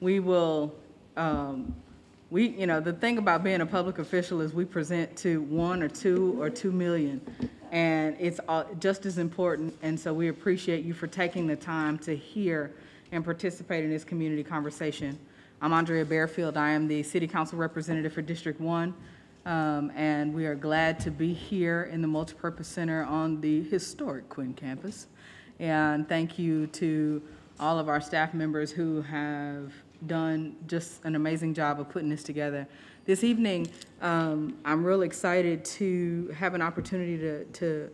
we will, um, we, you know, the thing about being a public official is we present to one or two or two million. And it's all- just as important, and so we appreciate you for taking the time to hear and participate in this community conversation. I'm Andrea Barefield. I am the City Council Representative for District One. Um, and we are glad to be here in the Multipurpose Center on the historic Quinn campus. And thank you to all of our staff members who have done just an amazing job of putting this together. This evening, um, I'm real excited to have an opportunity to, to,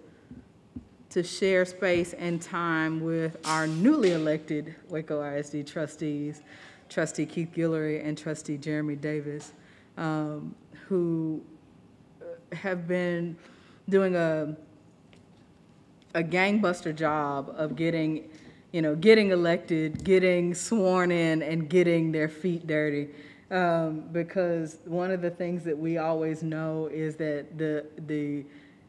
to share space and time with our newly elected Waco ISD trustees, trustee Keith Guillory and trustee Jeremy Davis, um, who have been doing a, a gangbuster job of getting, you know, getting elected, getting sworn in, and getting their feet dirty. Um, because one of the things that we always know is that the the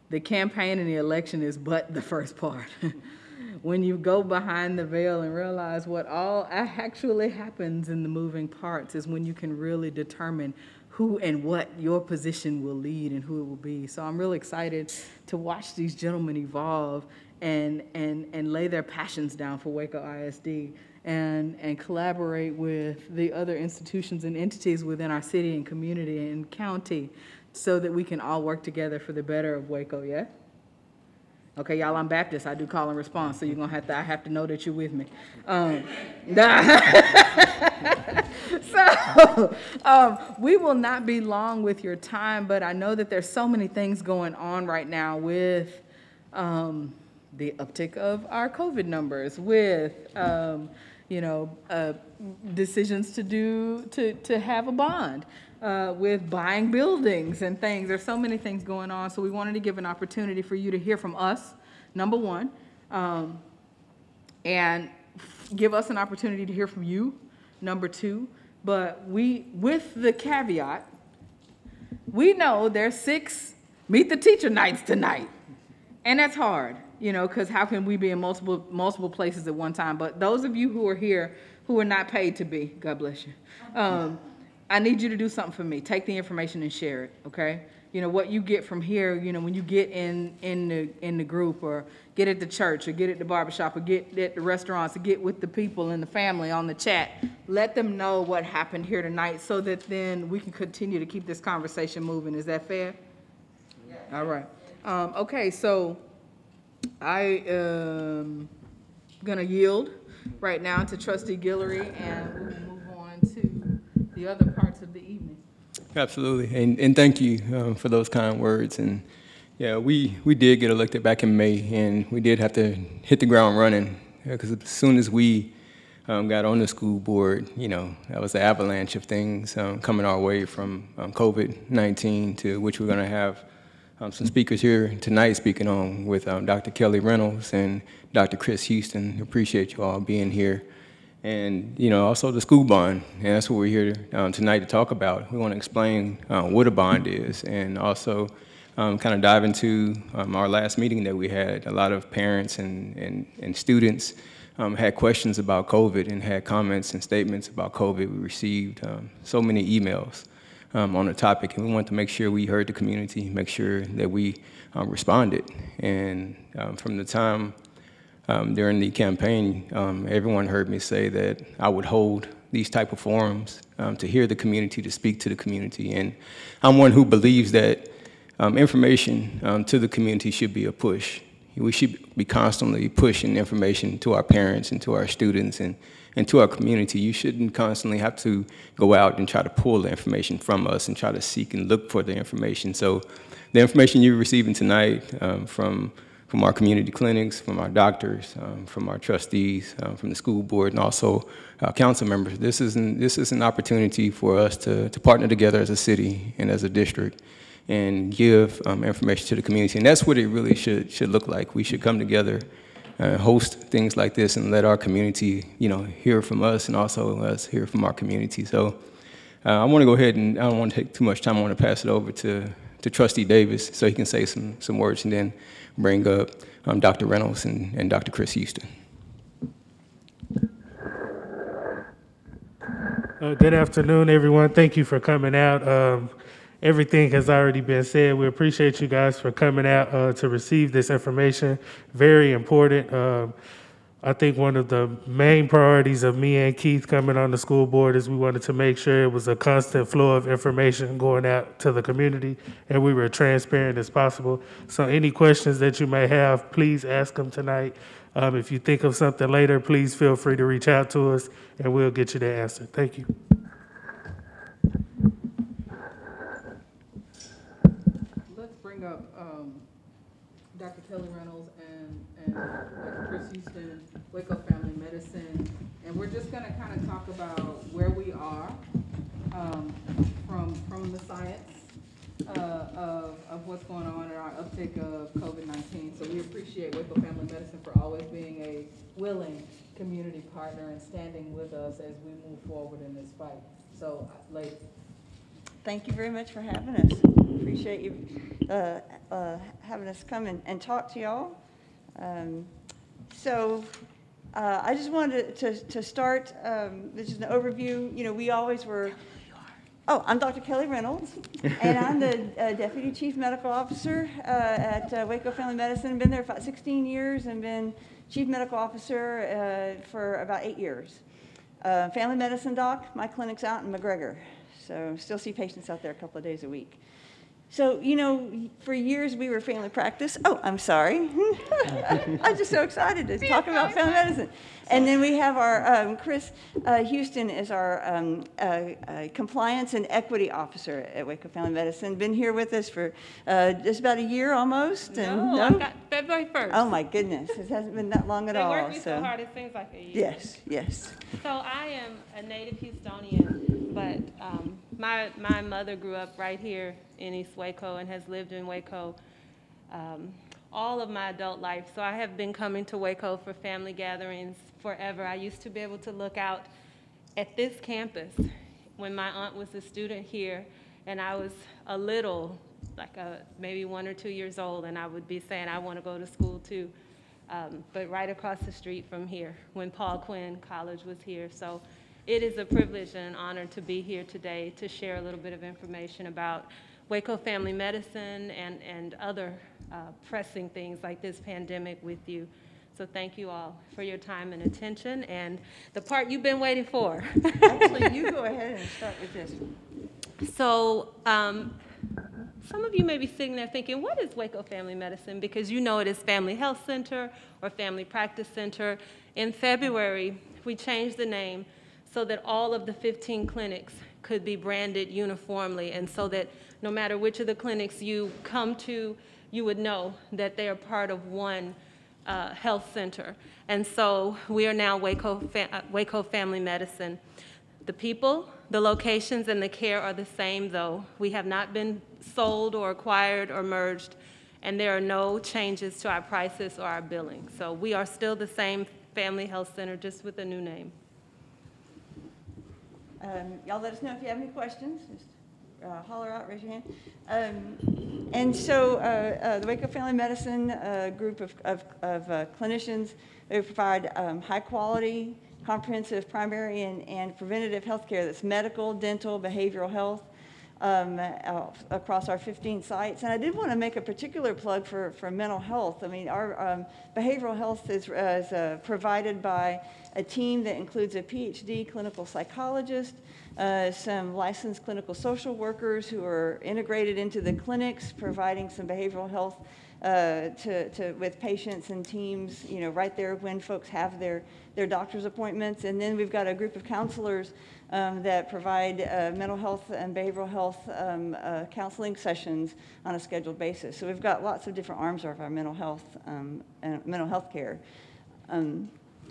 the campaign and the election is but the first part. when you go behind the veil and realize what all actually happens in the moving parts is when you can really determine who and what your position will lead and who it will be. So I'm really excited to watch these gentlemen evolve and, and, and lay their passions down for Waco ISD and, and collaborate with the other institutions and entities within our city and community and county so that we can all work together for the better of Waco, yeah? Okay, y'all, I'm Baptist. I do call and response, so you're gonna have to, I have to know that you're with me. Um, so, um, we will not be long with your time, but I know that there's so many things going on right now with um, the uptick of our COVID numbers, with um, you know uh, decisions to do to to have a bond. Uh, with buying buildings and things. There's so many things going on, so we wanted to give an opportunity for you to hear from us, number one, um, and give us an opportunity to hear from you, number two. But we, with the caveat, we know there's six meet the teacher nights tonight, and that's hard, you know, because how can we be in multiple multiple places at one time? But those of you who are here who are not paid to be, God bless you. Um, I need you to do something for me. Take the information and share it, okay? You know, what you get from here, you know, when you get in, in the, in the group or get at the church or get at the barbershop or get at the restaurants or get with the people and the family on the chat, let them know what happened here tonight so that then we can continue to keep this conversation moving. Is that fair? All right. Um, okay, so I am gonna yield right now to trustee Guillory and we'll move on to the other parts of the evening. Absolutely, and, and thank you um, for those kind words. And yeah, we, we did get elected back in May, and we did have to hit the ground running because as soon as we um, got on the school board, you know, that was the avalanche of things um, coming our way from um, COVID-19 to which we're going to have um, some speakers here tonight speaking on with um, Dr. Kelly Reynolds and Dr. Chris Houston. Appreciate you all being here. And, you know, also the school bond, and that's what we're here um, tonight to talk about. We want to explain uh, what a bond is and also um, kind of dive into um, our last meeting that we had. A lot of parents and, and, and students um, had questions about COVID and had comments and statements about COVID. We received um, so many emails um, on the topic, and we wanted to make sure we heard the community, make sure that we responded. And from the time um, during the campaign, um, everyone heard me say that I would hold these type of forums um, to hear the community, to speak to the community. And I'm one who believes that um, information um, to the community should be a push. We should be constantly pushing information to our parents and to our students and, and to our community. You shouldn't constantly have to go out and try to pull the information from us and try to seek and look for the information. So the information you're receiving tonight um, from from our community clinics, from our doctors, um, from our trustees, um, from the school board, and also council members. This is an, this is an opportunity for us to, to partner together as a city and as a district and give um, information to the community. And that's what it really should, should look like. We should come together, uh, host things like this, and let our community, you know, hear from us and also us hear from our community. So uh, I want to go ahead and I don't want to take too much time. I want to pass it over to, to Trustee Davis so he can say some, some words and then bring up um, Dr. Reynolds and, and Dr. Chris Houston. Uh, Good afternoon, everyone. Thank you for coming out. Um, Everything has already been said. We appreciate you guys for coming out uh, to receive this information. Very important. Um, I think one of the main priorities of me and Keith coming on the school board is we wanted to make sure it was a constant flow of information going out to the community and we were transparent as possible. So any questions that you may have, please ask them tonight. Um, If you think of something later, please feel free to reach out to us and we'll get you the answer. Thank you. Let's bring up um, Dr. Kelly Reynolds and, and Dr. Chris Houston, Waco Family Medicine. And we're just gonna kind of talk about where we are um, from, from the science uh, of, of what's going on in our uptake of COVID-19. So we appreciate Waco Family Medicine for always being a willing community partner and standing with us as we move forward in this fight. So, ladies. Thank you very much for having us. Appreciate you uh, uh, having us come and, and talk to y'all. Um, So uh, I just wanted to, to start, um, this is an overview, you know, we always were. Oh, I'm Dr. Kelly Reynolds, and I'm the uh, Deputy Chief Medical Officer uh, at uh, Waco Family Medicine. Been there for about 16 years and been Chief Medical Officer uh, for about eight years. Uh, Family medicine doc, my clinic's out in McGregor, so still see patients out there a couple of days a week. So, you know, for years we were family practice. Oh, I'm sorry. I'm just so excited to talk about family medicine. And then we have our, um, Chris uh, Houston is our um, uh, uh, compliance and equity officer at Waco Family Medicine. Been here with us for uh, just about a year almost. and No, I got February 1st. Oh, my goodness. It hasn't been that long at They all. work me so hard, it seems like a year. Yes, yes. So I am a native Houstonian, but um, my, my mother grew up right here in East Waco and has lived in Waco um, all of my adult life. So I have been coming to Waco for family gatherings forever. I used to be able to look out at this campus when my aunt was a student here and I was a little, like a, maybe one or two years old, and I would be saying, I want to go to school too. Um, but right across the street from here, when Paul Quinn College was here. So it is a privilege and an honor to be here today to share a little bit of information about Waco Family Medicine and, and other uh, pressing things like this pandemic with you. So thank you all for your time and attention and the part you've been waiting for. Actually, you go ahead and start with this. So, um, some of you may be sitting there thinking, what is Waco Family Medicine? Because you know it is Family Health Center or Family Practice Center. In February, we changed the name so that all of the 15 clinics could be branded uniformly and so that no matter which of the clinics you come to, you would know that they are part of one uh, health center. And so we are now Waco, Fa- uh, Waco Family Medicine. The people, the locations, and the care are the same, though. We have not been sold or acquired or merged, and there are no changes to our prices or our billing. So we are still the same family health center, just with a new name. Um, Y'all let us know if you have any questions, just uh, holler out, raise your hand. Um, And so uh, uh, the Waco Family Medicine uh, group of of of, uh, clinicians, they provide um, high-quality, comprehensive primary and and preventative health care that's medical, dental, behavioral health um, uh, across our 15 sites. And I did want to make a particular plug for for mental health. I mean, our um, behavioral health is is, uh, provided by a team that includes a PhD clinical psychologist, uh, some licensed clinical social workers who are integrated into the clinics, providing some behavioral health uh, to, to, with patients and teams, you know, right there when folks have their, their doctor's appointments. And then we've got a group of counselors um, that provide uh, mental health and behavioral health um, uh, counseling sessions on a scheduled basis. So we've got lots of different arms of our mental health, um, and mental health care. Um,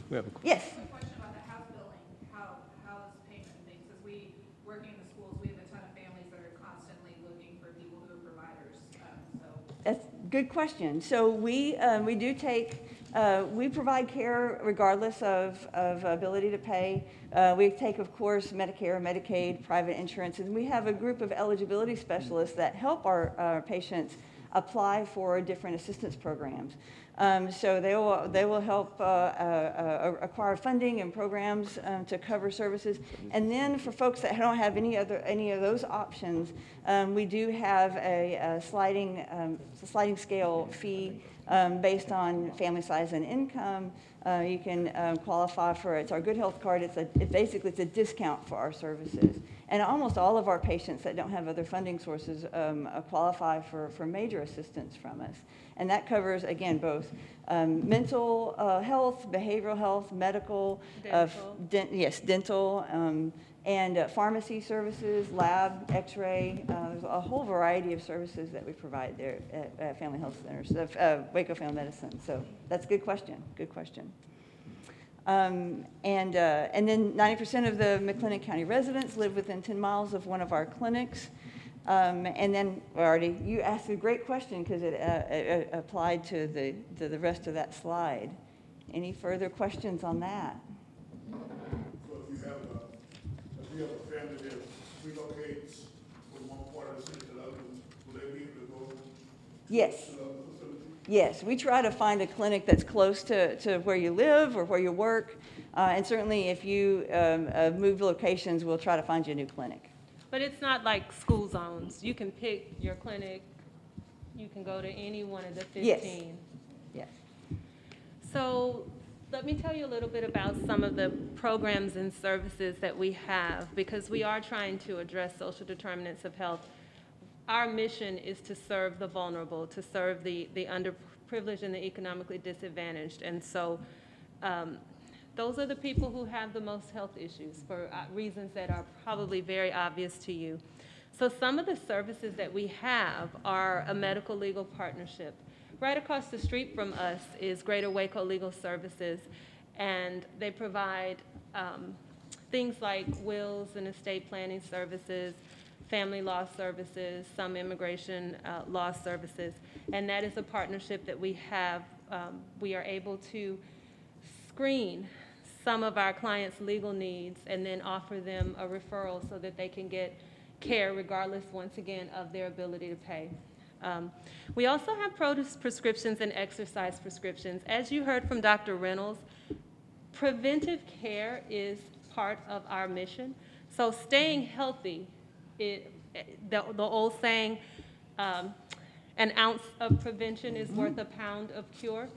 We have a yes. Question about the house billing, how, how is payment and things, because we, working in the schools, we have a ton of families that are constantly looking for people who are providers, um, so. That's good question. So we, um, we do take, uh, we provide care regardless of, of ability to pay. Uh, we take, of course, Medicare, Medicaid, private insurance, and we have a group of eligibility specialists that help our, our patients apply for different assistance programs. Um, So they will, they will help uh, uh, uh, acquire funding and programs um, to cover services. And then for folks that don't have any other, any of those options, um, we do have a a sliding, um, sliding scale fee um, based on family size and income. Uh, You can um, qualify for, it's our Good Health Card, it's a, it basically, it's a discount for our services. And almost all of our patients that don't have other funding sources um, uh, qualify for, for major assistance from us. And that covers, again, both um, mental uh, health, behavioral health, medical, uh, Dental. dent- yes, dental, um, and uh, pharmacy services, lab, x-ray. uh, There's a whole variety of services that we provide there at at Family Health Centers, of uh, Waco Family Medicine. So that's a good question, good question. Um, And, uh, and then 90% of the McLennan County residents live within 10 miles of one of our clinics. Um, And then, already, you asked a great question because it uh, it, uh, applied to the, to the rest of that slide. Any further questions on that? So if you have a, if you have a family that relocates from one part of the city to the other, will they be able to go Yes. to the other facility? Yes, we try to find a clinic that's close to, to where you live or where you work. Uh, and certainly if you um, uh, move locations, we'll try to find you a new clinic. But it's not like school zones. You can pick your clinic, you can go to any one of the 15. Yes. 15. Yes. So let me tell you a little bit about some of the programs and services that we have, because we are trying to address social determinants of health. Our mission is to serve the vulnerable, to serve the, the underprivileged and the economically disadvantaged. And so um, those are the people who have the most health issues for uh, reasons that are probably very obvious to you. So some of the services that we have are a medical legal partnership. Right across the street from us is Greater Waco Legal Services, and they provide um, things like wills and estate planning services, family law services, some immigration uh, law services, and that is a partnership that we have. Um, We are able to screen some of our clients' legal needs and then offer them a referral so that they can get care regardless, once again, of their ability to pay. Um, We also have produce prescriptions and exercise prescriptions. As you heard from Dr. Reynolds, preventive care is part of our mission. So staying healthy, it, the, the old saying, um, an ounce of prevention is worth a pound of cure.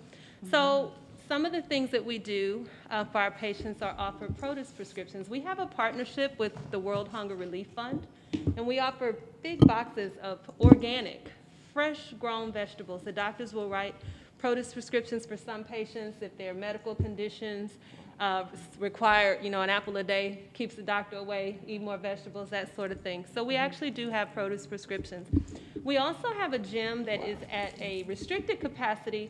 So some of the things that we do uh, for our patients are offer produce prescriptions. We have a partnership with the World Hunger Relief Fund, and we offer big boxes of organic, fresh-grown vegetables. The doctors will write produce prescriptions for some patients if their medical conditions uh, require, you know, an apple a day keeps the doctor away, eat more vegetables, that sort of thing. So we actually do have produce prescriptions. We also have a gym that is at a restricted capacity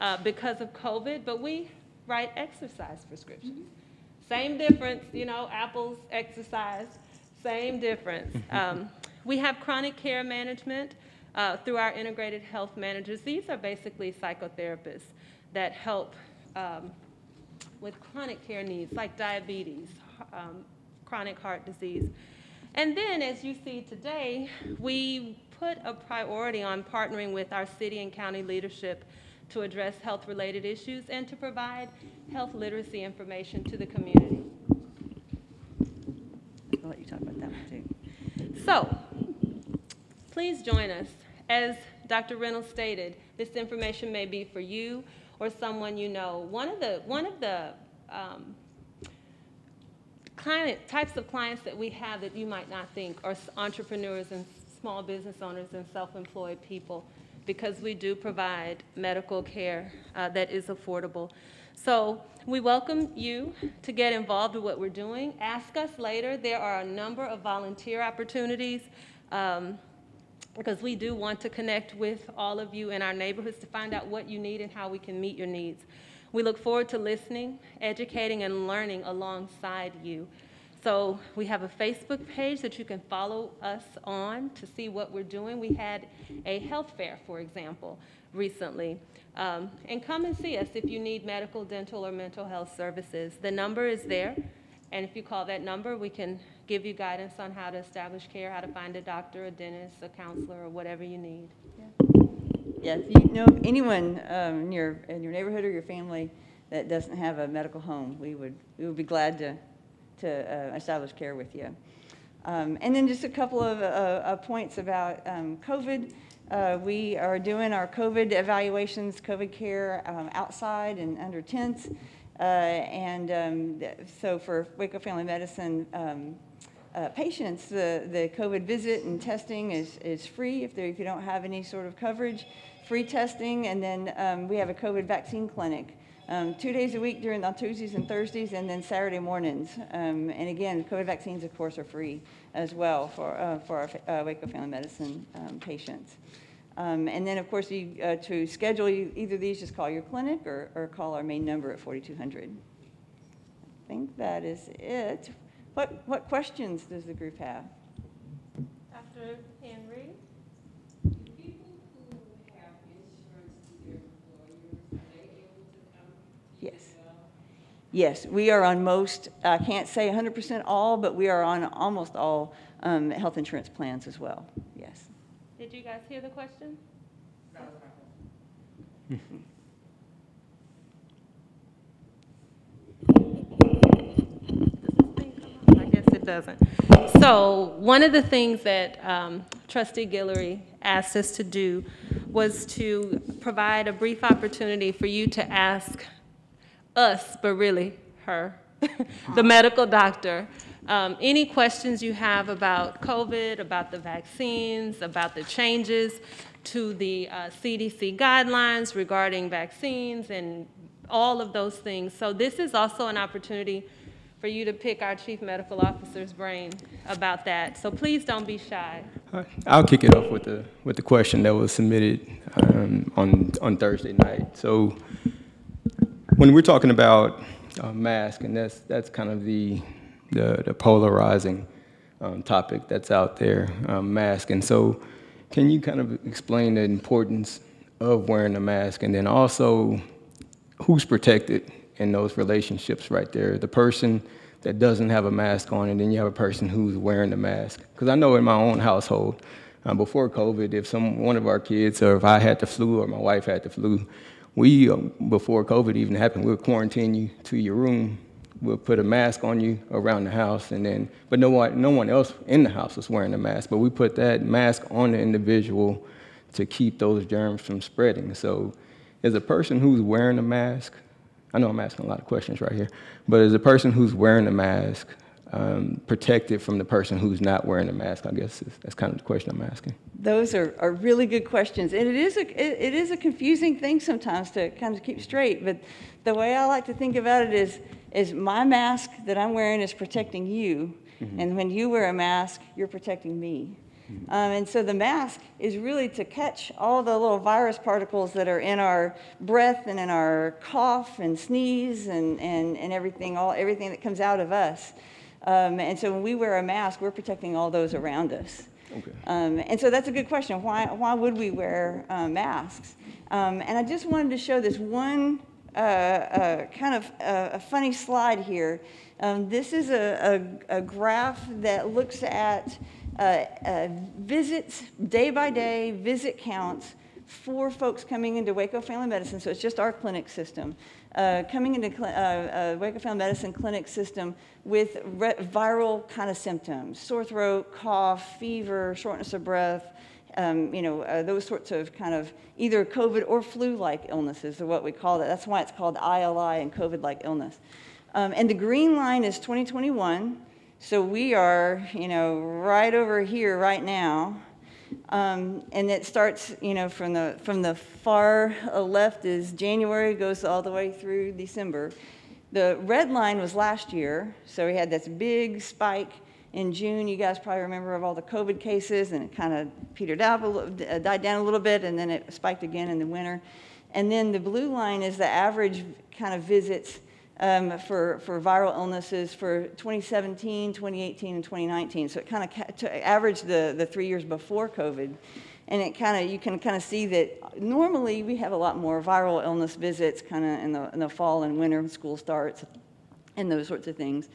uh, because of COVID, but we write exercise prescriptions. Same difference, you know, apples, exercise, same difference. Um, we have chronic care management uh, through our integrated health managers. These are basically psychotherapists that help um, with chronic care needs like diabetes, um, chronic heart disease. And then, as you see today, we put a priority on partnering with our city and county leadership to address health-related issues and to provide health literacy information to the community. I'll let you talk about that one too. So, please join us. As Dr. Reynolds stated, this information may be for you or someone you know. One of the, one of the um, client, types of clients that we have that you might not think are entrepreneurs and small business owners and self-employed people because we do provide medical care uh, that is affordable. So we welcome you to get involved with what we're doing. Ask us later. There are a number of volunteer opportunities um, because we do want to connect with all of you in our neighborhoods to find out what you need and how we can meet your needs. We look forward to listening, educating, and learning alongside you. So we have a Facebook page that you can follow us on to see what we're doing. We had a health fair, for example, recently. Um, and come and see us if you need medical, dental, or mental health services. The number is there, and if you call that number, we can give you guidance on how to establish care, how to find a doctor, a dentist, a counselor, or whatever you need. Yeah, if you know anyone um, in your, in your neighborhood or your family that doesn't have a medical home, we would, we would be glad to, to uh, establish care with you. Um, And then just a couple of uh, uh, points about um, COVID. Uh, We are doing our COVID evaluations, COVID care um, outside and under tents. Uh, And um, so for Waco Family Medicine um, uh, patients, the, the COVID visit and testing is, is free if, if you don't have any sort of coverage, free testing. And then um, we have a COVID vaccine clinic um, two days a week during Tuesdays and Thursdays, and then Saturday mornings. Um, and again, COVID vaccines, of course, are free as well for uh, for our uh, Waco Family Medicine um, patients. Um, and then, of course, you, uh, to schedule e- either of these, just call your clinic or, or call our main number at 4200. I think that is it. What what questions does the group have? Dr. Henry? People who have insurance through their employers, are they able to come to you Yes. Yes, we are on most, I can't say 100% all, but we are on almost all um, health insurance plans as well. Yes. Did you guys hear the question? I guess it doesn't. So one of the things that um, trustee Guillory asked us to do was to provide a brief opportunity for you to ask us, but really her, the medical doctor, um, any questions you have about COVID, about the vaccines, about the changes to the uh, CDC guidelines regarding vaccines and all of those things. So this is also an opportunity for you to pick our chief medical officer's brain about that. So please don't be shy. I'll kick it off with the, with the question that was submitted um, on, on Thursday night. So when we're talking about uh, mask, and that's, that's kind of the, the, the polarizing um, topic that's out there, um, mask. And so can you kind of explain the importance of wearing a mask and then also who's protected in those relationships right there? The person that doesn't have a mask on, and then you have a person who's wearing the mask. Because I know in my own household, uh, before COVID, if some one of our kids, or if I had the flu, or my wife had the flu, we um, before COVID even happened, we would quarantine you to your room. We'll put a mask on you around the house, and then, but no one, no one else in the house was wearing a mask. But we put that mask on the individual to keep those germs from spreading. So, as a person who's wearing a mask, I know I'm asking a lot of questions right here, but as a person who's wearing a mask, um, protected from the person who's not wearing a mask, I guess is, that's kind of the question I'm asking. Those are, are really good questions. And it is, a, it, it is a confusing thing sometimes to kind of keep straight. But the way I like to think about it is, is my mask that I'm wearing is protecting you. And when you wear a mask, you're protecting me. Um, and so the mask is really to catch all the little virus particles that are in our breath and in our cough and sneeze and, and, and everything, all, everything that comes out of us. Um, and so when we wear a mask, we're protecting all those around us. Okay. Um, and so that's a good question. Why, why would we wear uh, masks? Um, and I just wanted to show this one uh, uh, kind of uh, a funny slide here. Um, this is a, a, a graph that looks at visits, day by day, visit counts for folks coming into Waco Family Medicine. So it's just our clinic system. Uh, coming into uh, uh, Waco Family Medicine clinic system with viral kind of symptoms sore throat, cough, fever, shortness of breath, um, you know, uh, those sorts of kind of either COVID or flu like illnesses are what we call it. That's why it's called ILI and COVID like illness. Um, and the green line is 2021. So we are, you know, right over here right now. Um, and it starts, you know, from the, from the far uh, left is January, goes all the way through December. The red line was last year, so we had this big spike in June. You guys probably remember of all the COVID cases, and it kind of petered out, little, uh, died down a little bit, and then it spiked again in the winter. And then the blue line is the average kind of visits um, for, for viral illnesses for 2017, 2018, and 2019. So it kind of averaged the, the three years before COVID. And it kind of, you can kind of see that normally we have a lot more viral illness visits kind of in the, in the fall and winter when school starts and those sorts of things.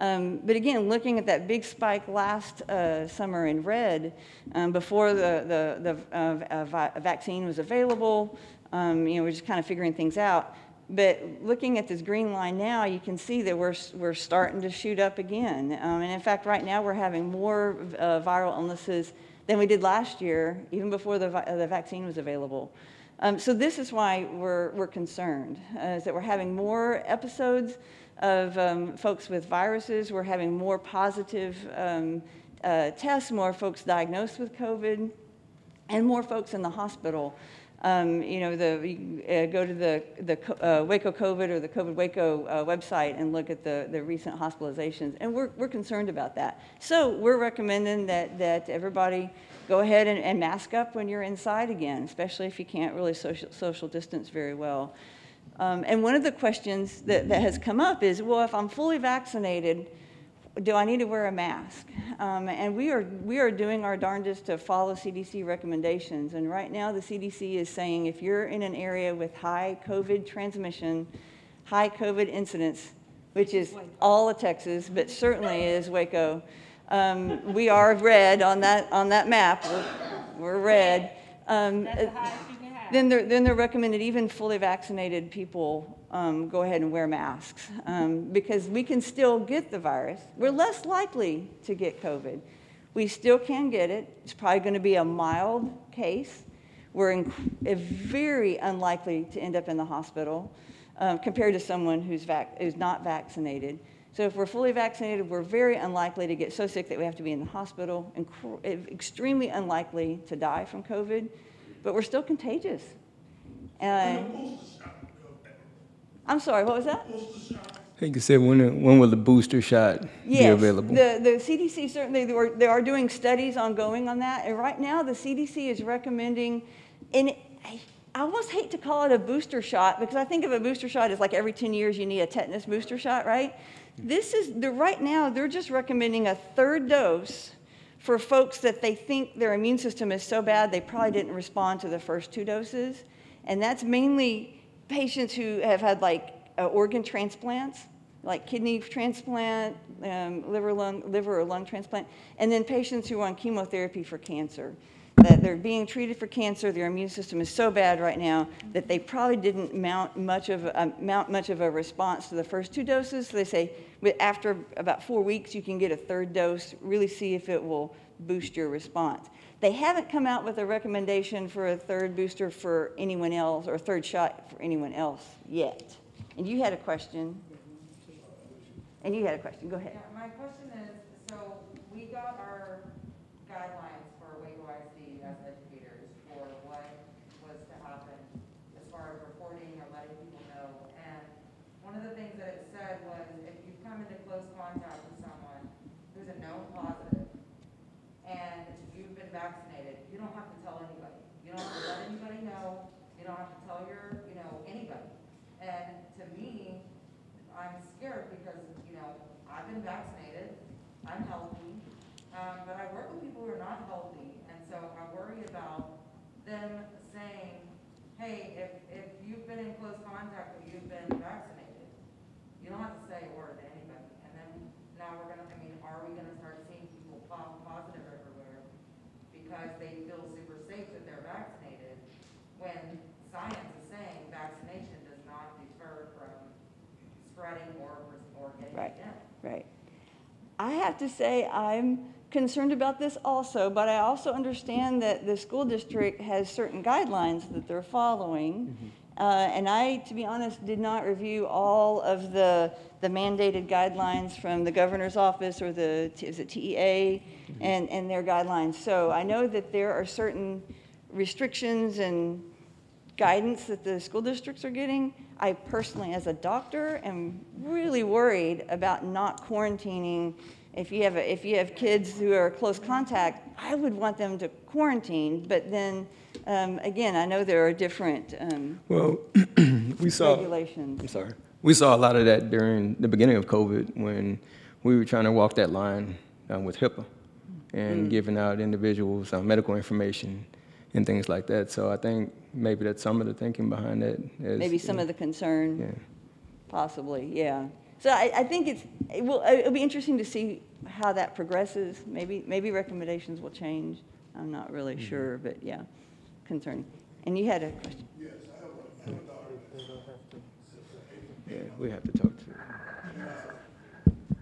Um, But again, looking at that big spike last uh, summer in red, um, before the, the, the uh, uh, vaccine was available, um, you know, we're just kind of figuring things out. But looking at this green line now, you can see that we're, we're starting to shoot up again. Um, And in fact, right now, we're having more uh, viral illnesses than we did last year, even before the, the vaccine was available. Um, so this is why we're, we're concerned, uh, is that we're having more episodes of um, folks with viruses. We're having more positive um, uh, tests, more folks diagnosed with COVID, and more folks in the hospital. Um, you know, the, uh, go to the, the uh, Waco COVID or the COVID Waco uh, website and look at the, the recent hospitalizations, and we're, we're concerned about that. So we're recommending that, that everybody go ahead and, and mask up when you're inside again, especially if you can't really social, social distance very well. Um, and one of the questions that, that has come up is, well, if I'm fully vaccinated, do I need to wear a mask? Um, and we are, we are doing our darndest to follow CDC recommendations. And right now, the CDC is saying if you're in an area with high COVID transmission, high COVID incidence, which is all of Texas, but certainly is Waco, um, we are red on that, on that map. We're, we're red. Um, That's the highest you can have. then they're, then they're recommended even fully vaccinated people um, go ahead and wear masks um, because we can still get the virus. We're less likely to get COVID. We still can get it. It's probably going to be a mild case. We're eh, very unlikely to end up in the hospital um, compared to someone who's, who's not vaccinated. So if we're fully vaccinated, we're very unlikely to get so sick that we have to be in the hospital, incr- eh, extremely unlikely to die from COVID, but we're still contagious. And I'm sorry, what was that? I think you said when, when will the booster shot be Yes, available? the, the CDC certainly, they are, they are doing studies ongoing on that. And right now, the CDC is recommending, and I I almost hate to call it a booster shot because I think of a booster shot as like every 10 years you need a tetanus booster shot, right? This is, the right now, they're just recommending a third dose for folks that they think their immune system is so bad they probably didn't respond to the first two doses. And that's mainly patients who have had like uh, organ transplants, like kidney transplant, um, liver, lung, liver or lung transplant, and then patients who are on chemotherapy for cancer. That they're being treated for cancer, their immune system is so bad right now that they probably didn't mount much of a, mount much of a response to the first two doses. So they say after about four weeks you can get a third dose, really see if it will boost your response. They haven't come out with a recommendation for a third booster for anyone else or a third shot for anyone else yet. And you had a question. And you had a question. Go ahead. Yeah, my question is, so we got our guidelines for Waco ISD as educators for what was to happen as far as reporting or letting people know. And one of the things that it said was if you come into close contact with someone who's a known positive and you've been vaccinated, you don't have to tell anybody. You don't have to let anybody know. You don't have to tell your, you know, anybody. And to me, I'm scared because, you know, I've been vaccinated, I'm healthy, um, but I work with people who are not healthy, and so I worry about them saying, hey, if, if you've been in close contact or you've been vaccinated, you don't have to say a word to anybody, and then now we're gonna, I mean, are we gonna start seeing people pop positive everywhere because they feel super safe that they're vaccinated, when science is saying vaccination does not deter from spreading or, or getting Right. it in. Right. I have to say, I'm concerned about this also, but I also understand that the school district has certain guidelines that they're following. Mm-hmm. Uh, and I, to be honest, did not review all of the, the mandated guidelines from the governor's office or the, is it TEA and, and their guidelines. So I know that there are certain restrictions and guidance that the school districts are getting. I personally, as a doctor, am really worried about not quarantining. If you have, a, if you have kids who are close contact, I would want them to quarantine. But then, um, again, I know there are different um, Well, we saw. regulations. I'm sorry. We saw a lot of that during the beginning of COVID when we were trying to walk that line um, with HIPAA Mm. and giving out individuals uh, medical information and things like that. So I think maybe that's some of the thinking behind that. is- Maybe some of the concern. Yeah. concern, possibly, yeah. So I, I think it's, it will, it'll be interesting to see how that progresses. Maybe, maybe recommendations will change. I'm not really sure, but yeah, concerning. And you had a question? Yes, I have a, I have a daughter Yeah, we have to talk to.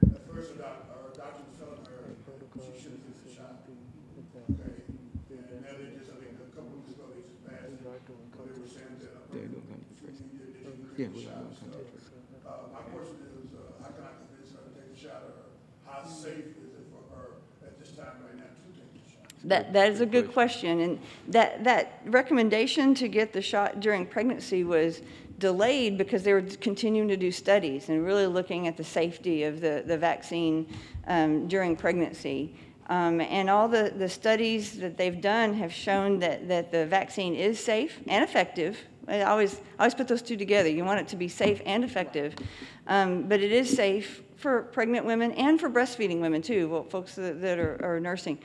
At first, the doc, our doctor was telling her she should have took the shot. Okay, and now they just, I think, a couple weeks ago, they just passed it, but they were saying that. uh, They're gonna come to she first. needed- that she Yeah, we the are shot. gonna come to So, Uh, my question is, uh, how can I convince her to take the shot, or how safe is it for her at this time right now to take the shot? That, that is a good question, and that, that recommendation to get the shot during pregnancy was delayed because they were continuing to do studies and really looking at the safety of the, the vaccine um, during pregnancy. Um, and all the, the studies that they've done have shown that, that the vaccine is safe and effective. I always, I always put those two together. You want it to be safe and effective. Um, but it is safe for pregnant women and for breastfeeding women too, well, folks that, that are, are nursing.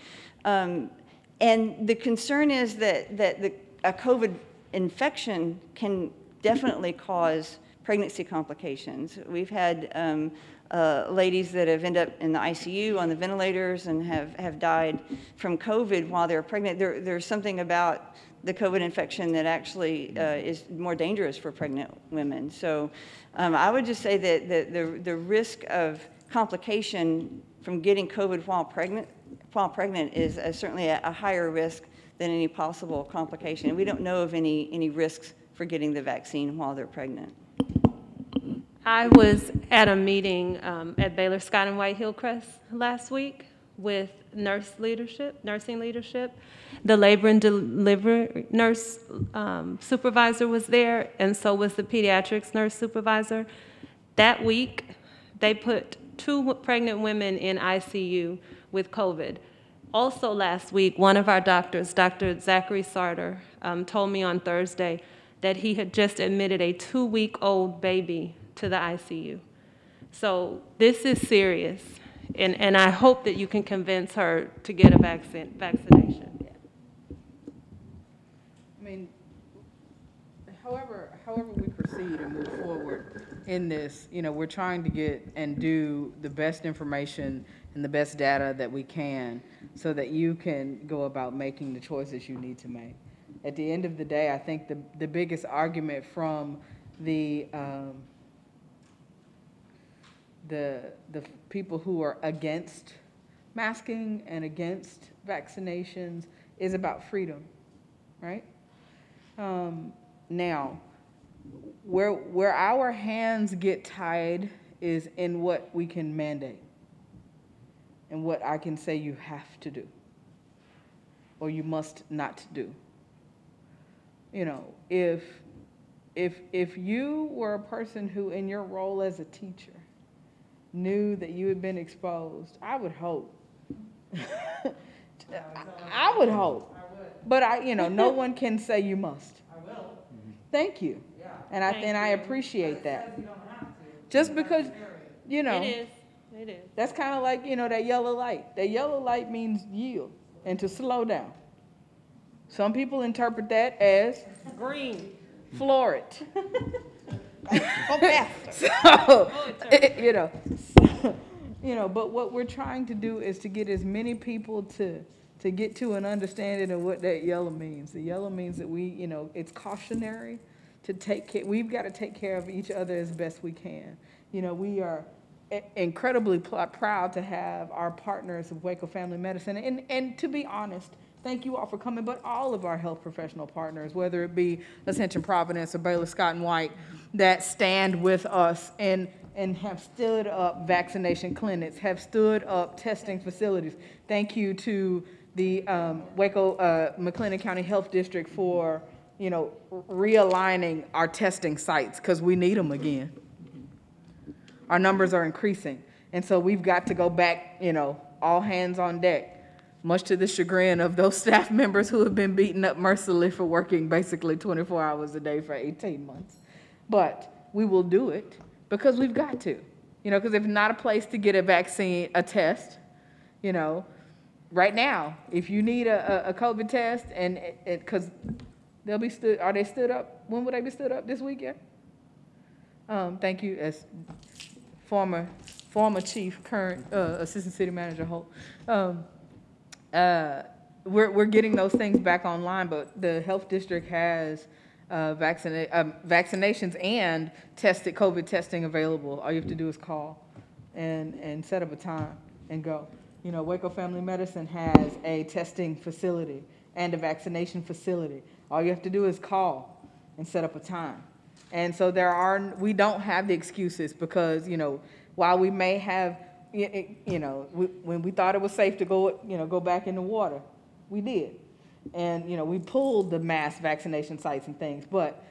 Um, and the concern is that, that the, a COVID infection can definitely cause pregnancy complications. We've had um, uh, ladies that have ended up in the ICU on the ventilators and have, have died from COVID while they're pregnant. There, there's something about the COVID infection that actually uh, is more dangerous for pregnant women. So um, I would just say that, that the, the risk of complication from getting COVID while pregnant, while pregnant is uh, certainly a, a higher risk than any possible complication. And we don't know of any, any risks for getting the vaccine while they're pregnant. I was at a meeting um, at Baylor Scott and White Hillcrest last week with nurse leadership, nursing leadership. The labor and delivery nurse um, supervisor was there, and so was the pediatrics nurse supervisor. That week, they put two pregnant women in ICU with COVID. Also last week, one of our doctors, Dr. Zachary Sarter, um, told me on Thursday that he had just admitted a two-week-old baby to the ICU. So this is serious, and, and I hope that you can convince her to get a vaccine, vaccination. I mean, however, however we proceed and move forward in this, you know, we're trying to get and do the best information and the best data that we can so that you can go about making the choices you need to make. At the end of the day, I think the, the biggest argument from the, um, the, the people who are against masking and against vaccinations is about freedom, right? Um, now, where, where our hands get tied is in what we can mandate and what I can say you have to do or you must not do. You know, if, if, if you were a person who, in your role as a teacher, knew that you had been exposed, I would hope. I would hope. But I, you know, no one can say you must. I will. Mm-hmm. Thank you. Yeah. And I, and I appreciate that. Just because, you know. It is, it is. That's kind of like, you know, that yellow light. That yellow light means yield and to slow down. Some people interpret that as Green. floor it. So, you know, you know, but what we're trying to do is to get as many people to, to get to an understanding of what that yellow means. The yellow means that we, you know, it's cautionary to take care, we've got to take care of each other as best we can. You know, we are incredibly pl- proud to have our partners of Waco Family Medicine. And, and to be honest, thank you all for coming, but all of our health professional partners, whether it be Ascension Providence or Baylor Scott and White, that stand with us and, and have stood up vaccination clinics, have stood up testing facilities. Thank you to the um, Waco uh, McLennan County Health District for, you know, realigning our testing sites, because we need them again our numbers are increasing. And so we've got to go back, you know, all hands on deck, much to the chagrin of those staff members who have been beaten up mercilessly for working basically 24 hours a day for 18 months. But we will do it because we've got to, you know, because if not a place to get a vaccine, a test, you know, right now, if you need a, a, COVID test and because they'll be stood, are they stood up? When will they be stood up this weekend? Um, thank you, as former, former chief, current uh, assistant city manager Holt. Um, uh, We're, we're getting those things back online, but the health district has uh, vaccina- um, vaccinations and tested, COVID testing available. All you have to do is call and, and set up a time and go. You know, Waco Family Medicine has a testing facility and a vaccination facility. All you have to do is call and set up a time. And so there are, we don't have the excuses because, you know, while we may have, you know, we- when we thought it was safe to go, you know, go back in the water, we did. And, you know, we pulled the mass vaccination sites and things, but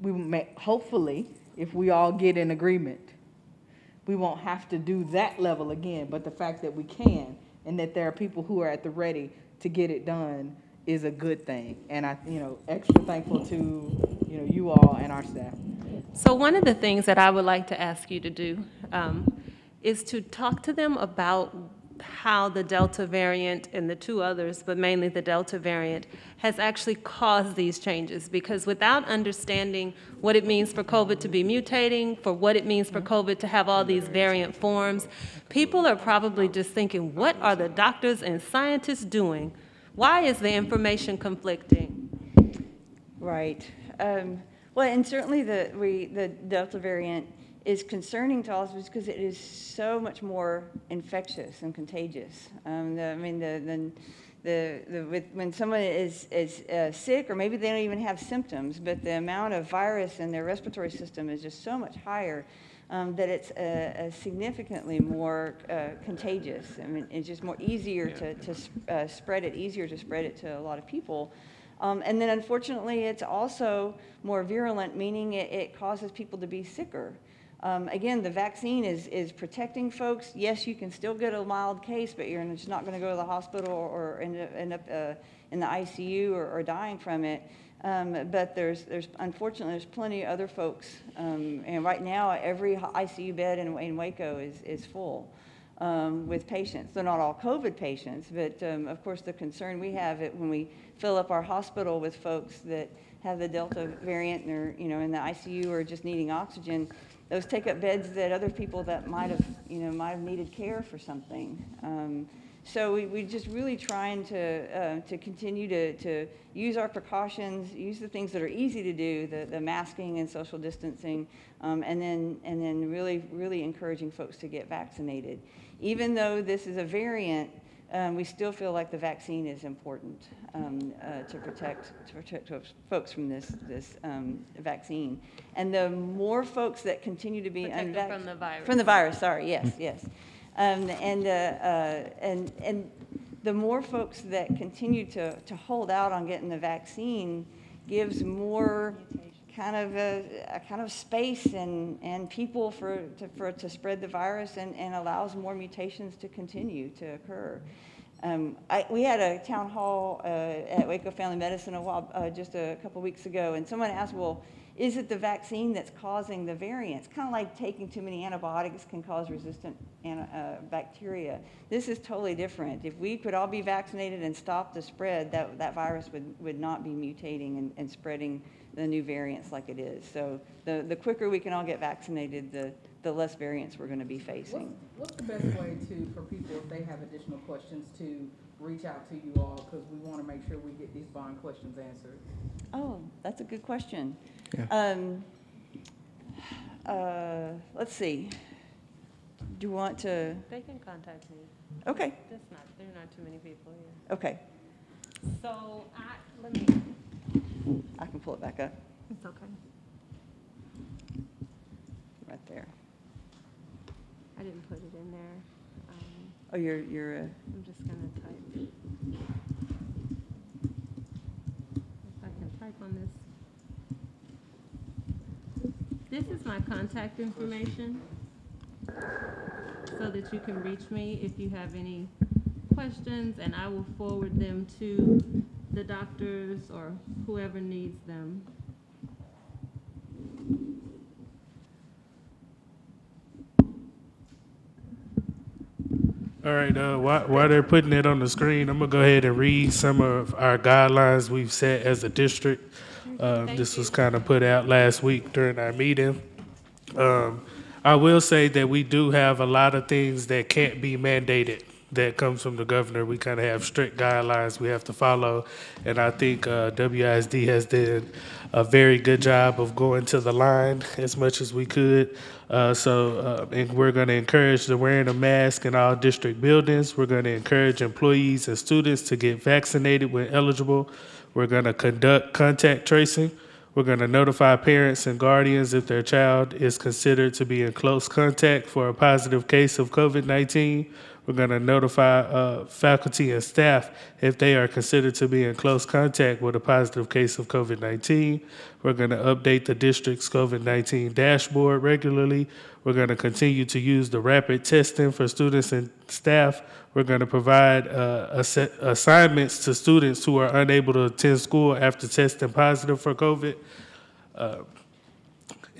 we may, hopefully, if we all get in agreement, we won't have to do that level again. But the fact that we can and that there are people who are at the ready to get it done is a good thing. And I, you know, extra thankful to, you know, you all and our staff. So one of the things that I would like to ask you to do um, is to talk to them about how the Delta variant and the two others, but mainly the Delta variant, has actually caused these changes. Because without understanding what it means for COVID to be mutating, for what it means for COVID to have all these variant forms, people are probably just thinking, what are the doctors and scientists doing? Why is the information conflicting? Right. Um, Well, and certainly the, we, the Delta variant is concerning to all of us because it is so much more infectious and contagious. Um, the, I mean, the, the, the, the with, when someone is, is uh, sick, or maybe they don't even have symptoms, but the amount of virus in their respiratory system is just so much higher um, that it's uh, uh, significantly more uh, contagious. I mean, it's just more easier to, to s- uh, spread it, easier to spread it to a lot of people. Um, and then unfortunately, it's also more virulent, meaning it, it causes people to be sicker. Um, again, the vaccine is, is protecting folks. Yes, you can still get a mild case, but you're just not going to go to the hospital or, or end up, end up uh, in the ICU or, or dying from it. Um, but there's, there's unfortunately there's plenty of other folks, um, and right now every ICU bed in, in Waco is, is full um, with patients. They're not all COVID patients, but um, of course the concern we have it when we fill up our hospital with folks that have the Delta variant and are you know in the ICU or just needing oxygen. Those take up beds that other people that might have you know might have needed care for something. Um, so we, we just really trying to, uh, to continue to, to use our precautions, use the things that are easy to do, the, the masking and social distancing, um, and then, and then really, really encouraging folks to get vaccinated. Even though this is a variant, um, we still feel like the vaccine is important um, uh, to protect to protect folks- from this this um, vaccine. And the more folks that continue to be Protect them unvac- from the virus. from the virus, sorry, yes, yes. Um, and, uh, uh, and, and the more folks that continue to, to hold out on getting the vaccine gives more kind of a, a kind of space and, and people for, to, for, to spread the virus and, and allows more mutations to continue to occur. Um, I, we had a town hall uh, at Waco Family Medicine a while, uh, just a couple weeks ago, and someone asked, well, is it the vaccine that's causing the variants? Kind of like taking too many antibiotics can cause resistant uh, bacteria. This is totally different. If we could all be vaccinated and stop the spread, that, that virus would, would not be mutating and, and spreading the new variants like it is. So the, the quicker we can all get vaccinated, the, the less variants we're going to be facing. What's the best way to, for people, if they have additional questions, to reach out to you all? Because we want to make sure we get these bond questions answered. Oh, that's a good question. Yeah. Um, uh, let's see. Do you want to, They can contact me. okay, That's not, there are not too many people here. okay, So I, let me, I can pull it back up, it's okay. right there. I didn't put it in there. Um, Oh, you're, you're, uh, I'm just gonna type. If I can type on this. This is my contact information, so that you can reach me if you have any questions, and I will forward them to the doctors or whoever needs them. All right, uh, while, while they're putting it on the screen, I'm gonna go ahead and read some of our guidelines we've set as a district. Um, this was kind of put out last week during our meeting. Um, I will say that we do have a lot of things that can't be mandated that comes from the governor. We kind of have strict guidelines we have to follow, and I think uh, WISD has done a very good job of going to the line as much as we could. Uh, so, uh, and we're going to encourage the wearing of masks in all district buildings. We're going to encourage employees and students to get vaccinated when eligible. We're going to conduct contact tracing. We're going to notify parents and guardians if their child is considered to be in close contact for a positive case of COVID 19. We're going to notify uh, faculty and staff if they are considered to be in close contact with a positive case of COVID 19. We're going to update the district's COVID 19 dashboard regularly. We're going to continue to use the rapid testing for students and staff. We're going to provide uh, assi- assignments to students who are unable to attend school after testing positive for COVID.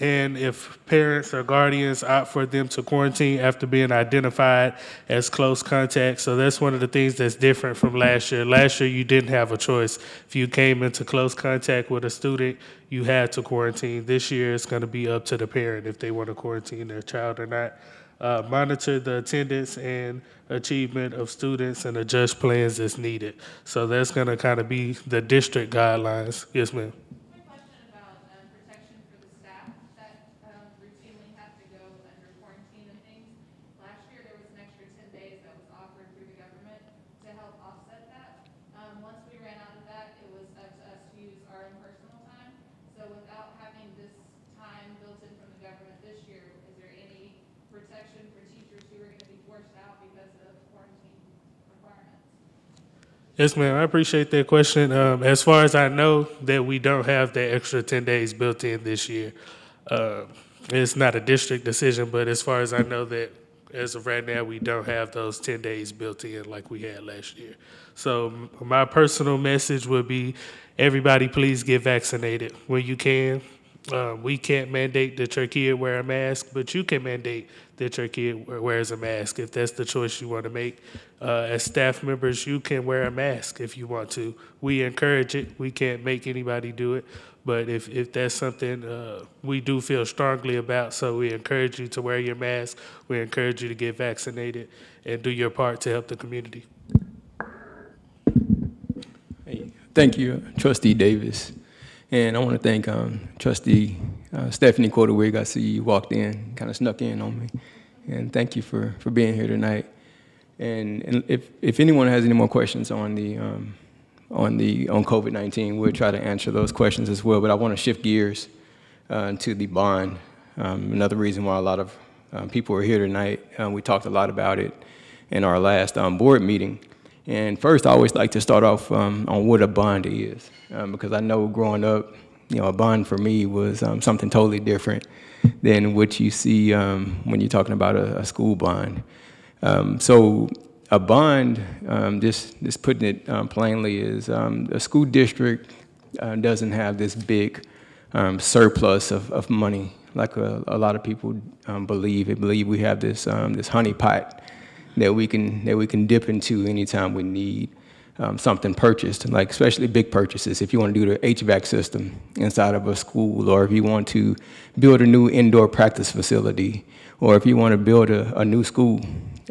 And if parents or guardians opt for them to quarantine after being identified as close contacts. So that's one of the things that's different from last year. Last year, you didn't have a choice. If you came into close contact with a student, you had to quarantine. This year, it's going to be up to the parent if they want to quarantine their child or not. Uh, monitor the attendance and achievement of students and adjust plans as needed. So that's going to kind of be the district guidelines. Yes, ma'am. My question about um, protection for the staff that um, routinely have to go under quarantine and things. Last year, there was an extra ten days that was offered through the government to help offset that. Um, Once we ran out of that, it was up to us to use our own personal time. So without having this time built in from the government this year, is there any protection for teachers who are Yes, ma'am. I appreciate that question. Um, as far as I know, that we don't have that extra ten days built in this year. Uh, it's not a district decision, but as far as I know, that as of right now, we don't have those ten days built in like we had last year. So my personal message would be, everybody, please get vaccinated when you can. Uh, we can't mandate that your kid wear a mask, but you can mandate that your kid wears a mask if that's the choice you want to make. Uh, as staff members, you can wear a mask if you want to. We encourage it. We can't make anybody do it. But if, if that's something uh, we do feel strongly about, so we encourage you to wear your mask. We encourage you to get vaccinated and do your part to help the community. Hey, Thank you, Trustee Davis. And I want to thank um, Trustee uh, Stephanie Korteweg. I see you walked in, kind of snuck in on me. And thank you for, for being here tonight. And, and if, if anyone has any more questions on the, um, on the, on COVID-19, we'll try to answer those questions as well. But I want to shift gears uh, to the bond. Um, Another reason why a lot of um, people are here tonight, uh, we talked a lot about it in our last um, board meeting. And first, I always like to start off um, on what a bond is, um, because I know growing up, you know, a bond for me was um, something totally different than what you see um, when you're talking about a, a school bond. Um, so a bond, um, just, just putting it plainly, is a school district uh, doesn't have this big surplus of, of money like a, a lot of people believe. They believe we have this, this honey pot that we can, that we can dip into anytime we need um, something purchased, like especially big purchases. If you want to do the HVAC system inside of a school, or if you want to build a new indoor practice facility, or if you want to build a, a new school,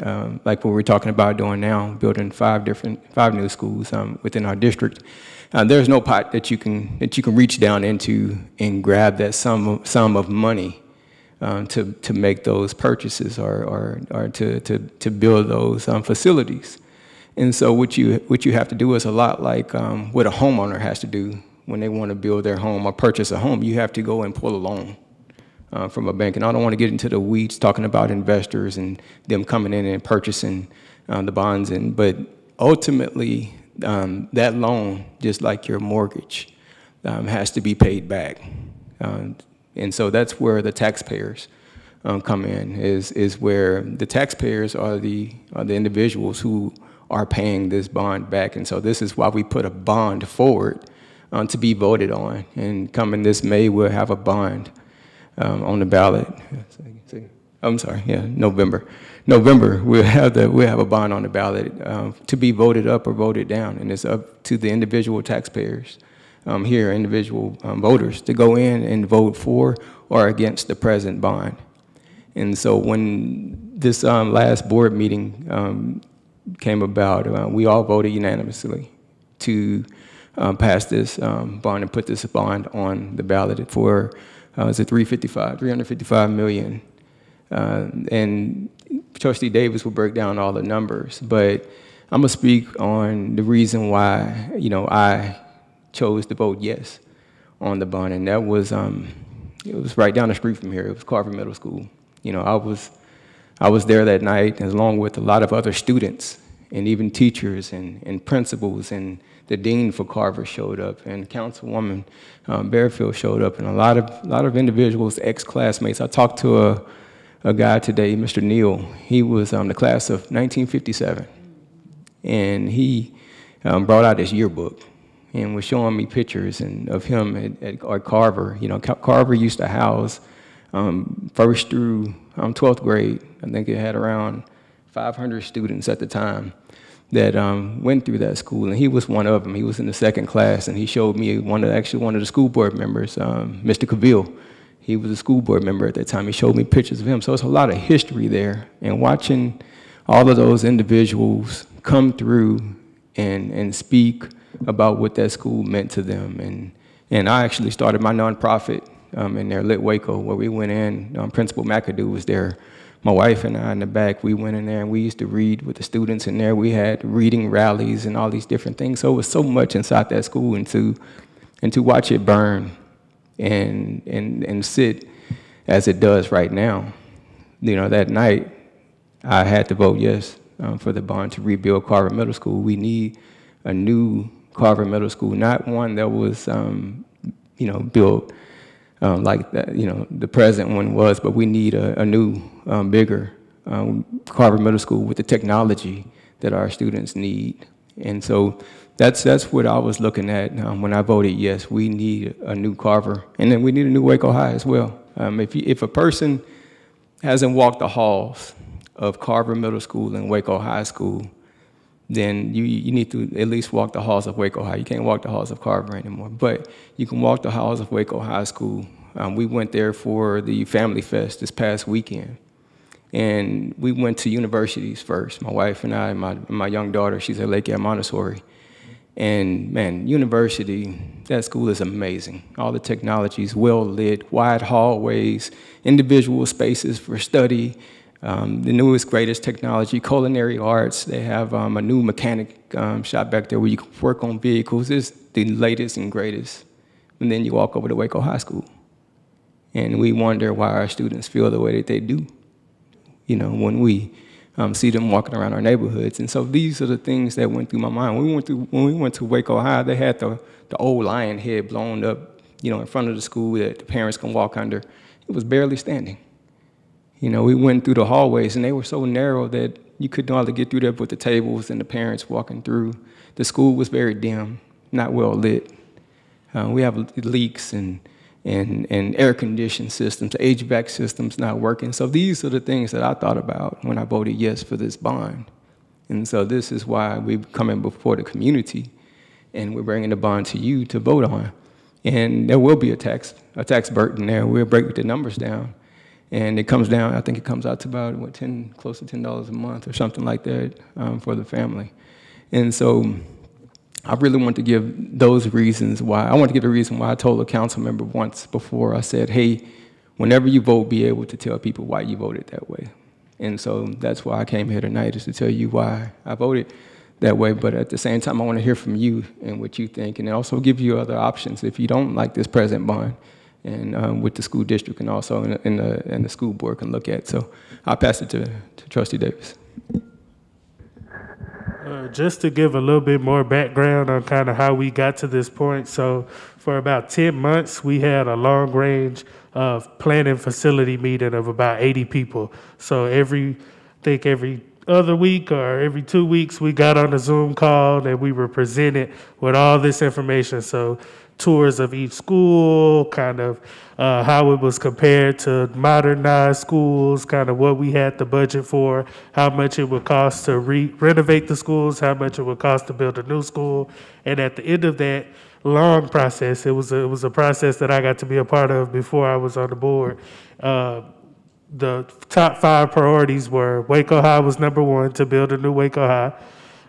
um, like what we're talking about doing now, building five different, five new schools um, within our district. Uh, there's no pot that you can that you can reach down into and grab that sum sum of money um, to to make those purchases or or, or to, to to build those um, facilities. And so what you what you have to do is a lot like um, what a homeowner has to do when they want to build their home or purchase a home. You have to go and pull a loan uh, from a bank. And I don't want to get into the weeds talking about investors and them coming in and purchasing uh, the bonds. And but ultimately, um, that loan, just like your mortgage, um, has to be paid back. Um, and so that's where the taxpayers um, come in. Is is where the taxpayers are the are the individuals who are paying this bond back. And so this is why we put a bond forward um, to be voted on. And coming this May, we'll have a bond um, on the ballot. I'm sorry, yeah, November. November, we'll have the, we'll have a bond on the ballot um, to be voted up or voted down, and it's up to the individual taxpayers um, here, individual um, voters, to go in and vote for or against the present bond. And so when this um, last board meeting um, came about, uh, we all voted unanimously to um, pass this um, bond and put this bond on the ballot for, uh, is it 355, 355 million. Uh, and Trustee Davis will break down all the numbers, but I'm gonna speak on the reason why, you know, I chose to vote yes on the bond, and that was, um, it was right down the street from here. It was Carver Middle School. You know, I was, I was there that night, along with a lot of other students, and even teachers and, and principals, and the dean for Carver showed up, and Councilwoman um, Barefield showed up, and a lot of, a lot of individuals, ex-classmates. I talked to a, a guy today, Mr. Neal. He was um, the class of 1957, and he um, brought out his yearbook and was showing me pictures and of him at, at, Carver. You know, Carver used to house um, first through um, 12th grade. I think it had around 500 students at the time that um, went through that school, and he was one of them. He was in the second class, and he showed me one of actually one of the school board members, um, Mr. Cavill. He was a school board member at that time. He showed me pictures of him. So it's a lot of history there, and watching all of those individuals come through and and speak about what that school meant to them, and and I actually started my nonprofit um, in there, Lit Waco, where we went in. Um, Principal McAdoo was there. My wife and I in the back, we went in there and we used to read with the students in there. We had reading rallies and all these different things. So it was so much inside that school, and to and to watch it burn and and and sit as it does right now. You know, that night I had to vote yes um, for the bond to rebuild Carver Middle School. We need a new Carver Middle School, not one that was, um, you know, built um, like that, you know, the present one was, but we need a, a new, um, bigger um, Carver Middle School with the technology that our students need. And so that's, that's what I was looking at um, when I voted yes. We need a new Carver, and then we need a new Waco High as well. Um, if, you, if a person hasn't walked the halls of Carver Middle School and Waco High School, then you, you need to at least walk the halls of Waco High. You can't walk the halls of Carver anymore, but you can walk the halls of Waco High School. Um, we went there for the Family Fest this past weekend. And we went to universities first, my wife and I, my, my young daughter, she's at Lake Ed Montessori. And man, university, that school is amazing. All the technology is well lit, wide hallways, individual spaces for study, um, the newest, greatest technology, culinary arts. They have um, a new mechanic um, shop back there where you can work on vehicles. It's the latest and greatest. And then you walk over to Waco High School. And we wonder why our students feel the way that they do, you know, when we um, see them walking around our neighborhoods. And so these are the things that went through my mind. When we went to, when we went to Waco High, they had the, the old lion head blown up, you know, in front of the school that the parents can walk under. It was barely standing. You know, we went through the hallways and they were so narrow that you couldn't hardly get through there with the tables and the parents walking through. The school was very dim, not well lit. Uh, we have leaks and, and, and air conditioning systems, HVAC systems not working. So these are the things that I thought about when I voted yes for this bond. And so this is why we're coming before the community and we're bringing the bond to you to vote on. And there will be a tax, a tax burden there. We'll break the numbers down and it comes down. I think it comes out to about what ten, close to ten dollars a month or something like that um, for the family. And so, I really want to give those reasons why. I want to give a reason why I told a council member once before. I said, "Hey, whenever you vote, be able to tell people why you voted that way." And so that's why I came here tonight is to tell you why I voted that way. But at the same time, I want to hear from you and what you think, and also give you other options if you don't like this present bond and um, with the school district and also in the, in the, in the school board can look at. So I'll pass it to, to Trustee Davis. Uh, just to give a little bit more background on kind of how we got to this point. So, for about 10 months, we had a long range of planning facility meeting of about 80 people. So, every, I think every other week or every two weeks, we got on a Zoom call and we were presented with all this information. So, tours of each school, kind of uh, how it was compared to modernized schools, kind of what we had the budget for, how much it would cost to re- renovate the schools, how much it would cost to build a new school, and at the end of that long process, it was a, it was a process that I got to be a part of before I was on the board. Uh, the top five priorities were Waco High was number one, to build a new Waco High.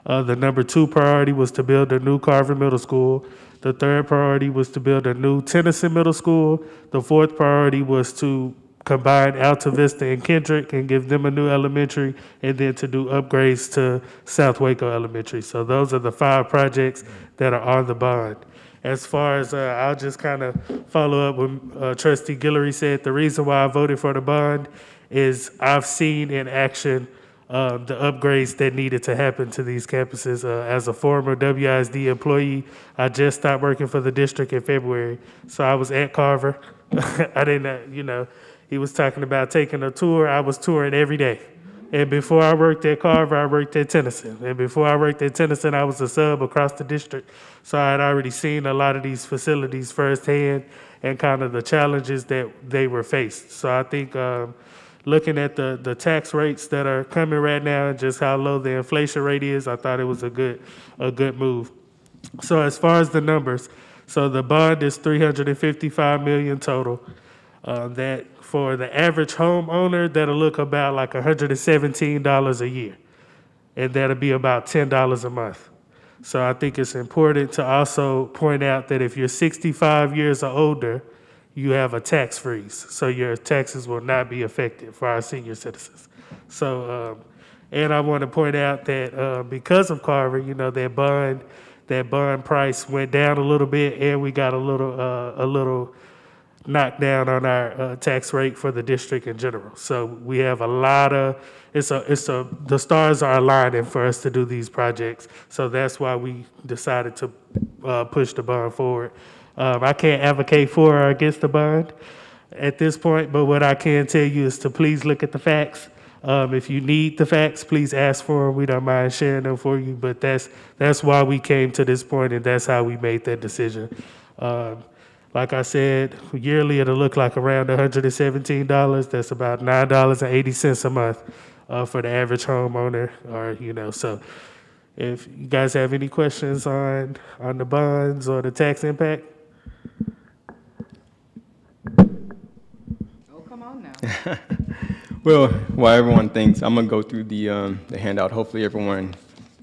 Uh, the number two priority was to build a new Carver Middle School. The third priority was to build a new Tennyson Middle School. The fourth priority was to combine Alta Vista and Kendrick and give them a new elementary, and then to do upgrades to South Waco Elementary. So those are the five projects that are on the bond. As far as, uh, I'll just kind of follow up with uh, trustee Guillory said, the reason why I voted for the bond is I've seen in action uh, the upgrades that needed to happen to these campuses. Uh, as a former WISD employee, I just stopped working for the district in February, so I was at Carver. I didn't, uh, you know, he was talking about taking a tour. I was touring every day. And before I worked at Carver, I worked at Tennyson. And before I worked at Tennyson, I was a sub across the district. So I had already seen a lot of these facilities firsthand and kind of the challenges that they were faced. So I think um, looking at the, the tax rates that are coming right now and just how low the inflation rate is, I thought it was a good, a good move. So as far as the numbers, so the bond is 355 million total. Uh, that for the average homeowner, that'll look about like $117 a year. And that'll be about $10 a month. So I think it's important to also point out that if you're 65 years or older, you have a tax freeze. So your taxes will not be affected for our senior citizens. So, um, and I want to point out that uh, because of Carver, you know, that bond, that bond price went down a little bit, and we got a little, uh, a little knock down on our uh, tax rate for the district in general. So we have a lot of, it's a, it's a, the stars are aligning for us to do these projects. So that's why we decided to uh, push the bond forward. Um, I can't advocate for or against the bond at this point, but what I can tell you is to please look at the facts. Um, if you need the facts, please ask for them. We don't mind sharing them for you, but that's that's why we came to this point, and that's how we made that decision. Um, like I said, yearly it'll look like around $117. That's about $9.80 a month uh, for the average homeowner, or you know. So, if you guys have any questions on on the bonds or the tax impact, Oh, come on now. Well, while everyone thinks, I'm gonna go through the, um, the handout. Hopefully, everyone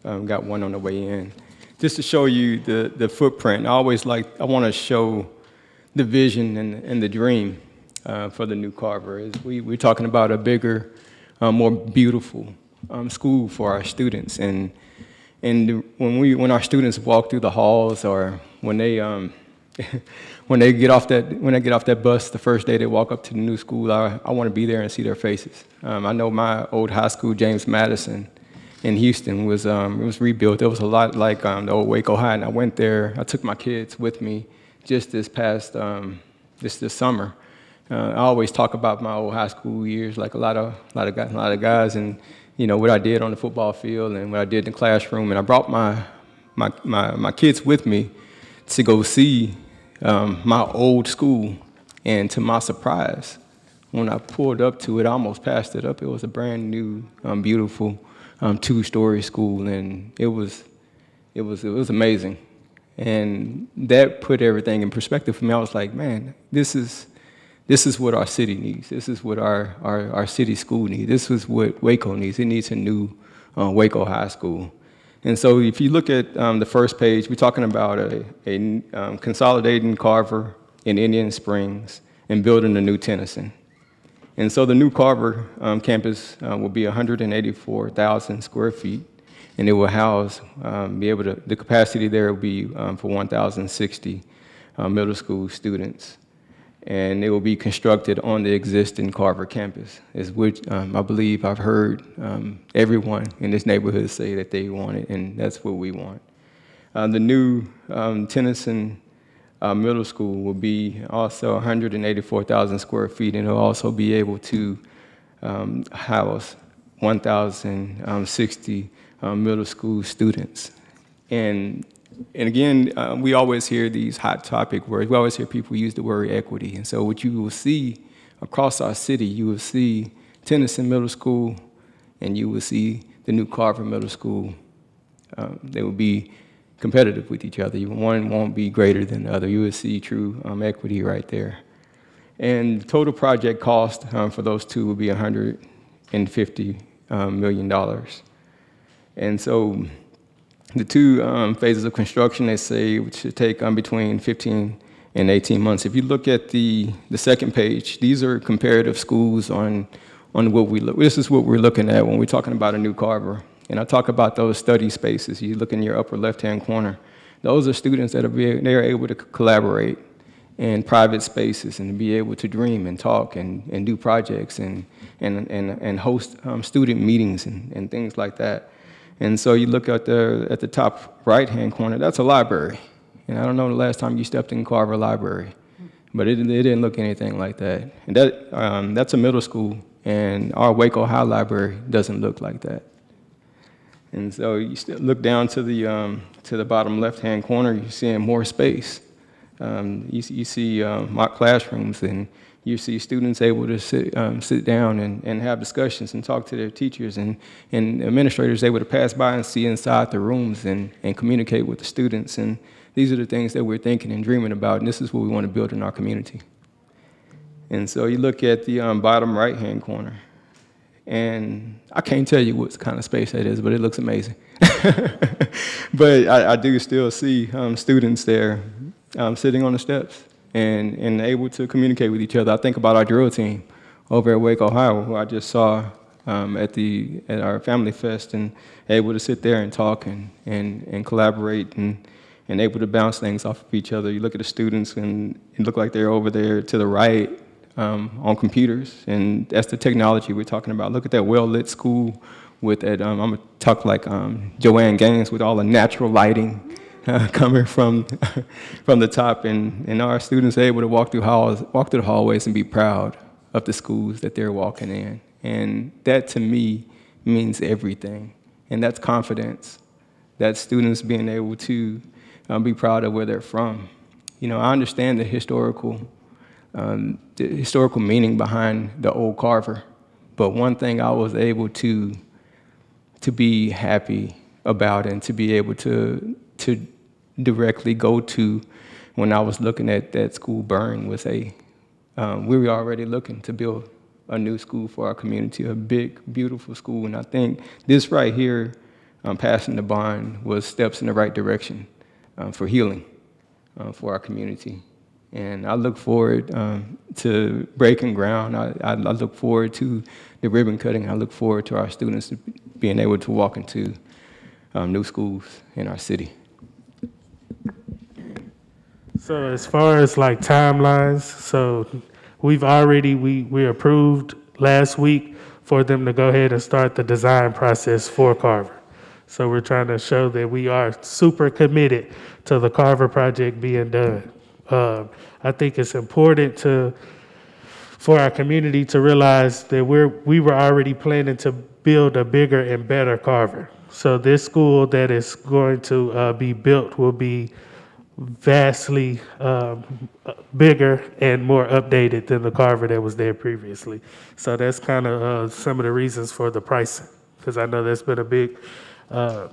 um, got one on the way in. Just to show you the, the footprint. I always like, I want to show the vision and, and the dream uh, for the new Carver. Is we, we're talking about a bigger, uh, more beautiful um, school for our students. And, and when, we, when our students walk through the halls or when they, um, when they get off that when they get off that bus the first day they walk up to the new school, I, I want to be there and see their faces. Um, I know my old high school, James Madison, in Houston, was um, it was rebuilt. It was a lot like um, the old Waco High, and I went there. I took my kids with me just this past um, this this summer. Uh, I always talk about my old high school years, like a lot of a lot of guys, a lot of guys, and you know what I did on the football field and what I did in the classroom. And I brought my my my, my kids with me to go see um, my old school, and to my surprise, when I pulled up to it, I almost passed it up. It was a brand new, um, beautiful um, two-story school, and it was, it was, it was amazing. And that put everything in perspective for me. I was like, man, this is, this is what our city needs. This is what our, our, our city school needs. This is what Waco needs. It needs a new uh, Waco High School. And so if you look at um, the first page, we're talking about a, a um, consolidating Carver in Indian Springs and building a new Tennyson. And so the new Carver um, campus uh, will be 184,000 square feet, and it will house, um, be able to, the capacity there will be um, for 1,060 uh, middle school students. And it will be constructed on the existing Carver campus, is which um, I believe I've heard um, everyone in this neighborhood say that they want it, and that's what we want. Uh, the new um, Tennyson uh, Middle School will be also 184,000 square feet, and it'll also be able to um, house 1,060 um, middle school students. And, and again, uh, we always hear these hot topic words. We always hear people use the word equity. And so what you will see across our city, you will see Tennyson Middle School, and you will see the new Carver Middle School. Um, they will be competitive with each other. One won't be greater than the other. You will see true um, equity right there. And the total project cost um, for those two will be 150 um, million dollars. And so the two um, phases of construction, they say, should take um, between 15 and 18 months. If you look at the, the second page, these are comparative schools on, on what we look, this is what we're looking at when we're talking about a new Carver. And I talk about those study spaces. You look in your upper left-hand corner. Those are students that are, be, they are able to collaborate in private spaces and to be able to dream and talk and, and do projects and, and, and, and host um, student meetings and, and things like that. And so you look at the, at the top right-hand corner, that's a library. And I don't know the last time you stepped in Carver Library, but it, it didn't look anything like that. And that, um, that's a middle school, and our Waco High Library doesn't look like that. And so you look down to the, um, to the bottom left-hand corner, you're seeing more space. Um, you, you see um, mock classrooms, and you see students able to sit, um, sit down and, and have discussions and talk to their teachers, and, and administrators able to pass by and see inside the rooms and, and communicate with the students. And these are the things that we're thinking and dreaming about, and this is what we want to build in our community. And so you look at the um, bottom right-hand corner, and I can't tell you what kind of space that is, but it looks amazing. but I, I, do still see um, students there um, sitting on the steps and, and able to communicate with each other. I think about our drill team over at Waco High, who I just saw um, at, the, at our family fest and able to sit there and talk and, and, and collaborate and, and able to bounce things off of each other. You look at the students and it look like they're over there to the right um, on computers, and that's the technology we're talking about. Look at that well-lit school with that, um, I'm gonna talk like um, Joanna Gaines with all the natural lighting uh, coming from, from the top, and, and our students are able to walk through, halls, walk through the hallways and be proud of the schools that they're walking in. And that to me means everything, and that's confidence. That's students being able to um, be proud of where they're from. You know, I understand the historical um, the historical meaning behind the old Carver. But one thing I was able to to be happy about and to be able to to directly go to when I was looking at that school burn was a um, we were already looking to build a new school for our community, a big, beautiful school. And I think this right here, um, passing the bond, was steps in the right direction uh, for healing uh, for our community. And I look forward um, to breaking ground. I, I, I, look forward to the ribbon cutting. I look forward to our students being able to walk into um, new schools in our city. So as far as like timelines, so we've already, we, we approved last week for them to go ahead and start the design process for Carver. So we're trying to show that we are super committed to the Carver project being done. Um, I think it's important to for our community to realize that we're we were already planning to build a bigger and better Carver. So this school that is going to uh, be built will be vastly um, bigger and more updated than the Carver that was there previously. So that's kind of uh, some of the reasons for the pricing, because I know that's been a big uh,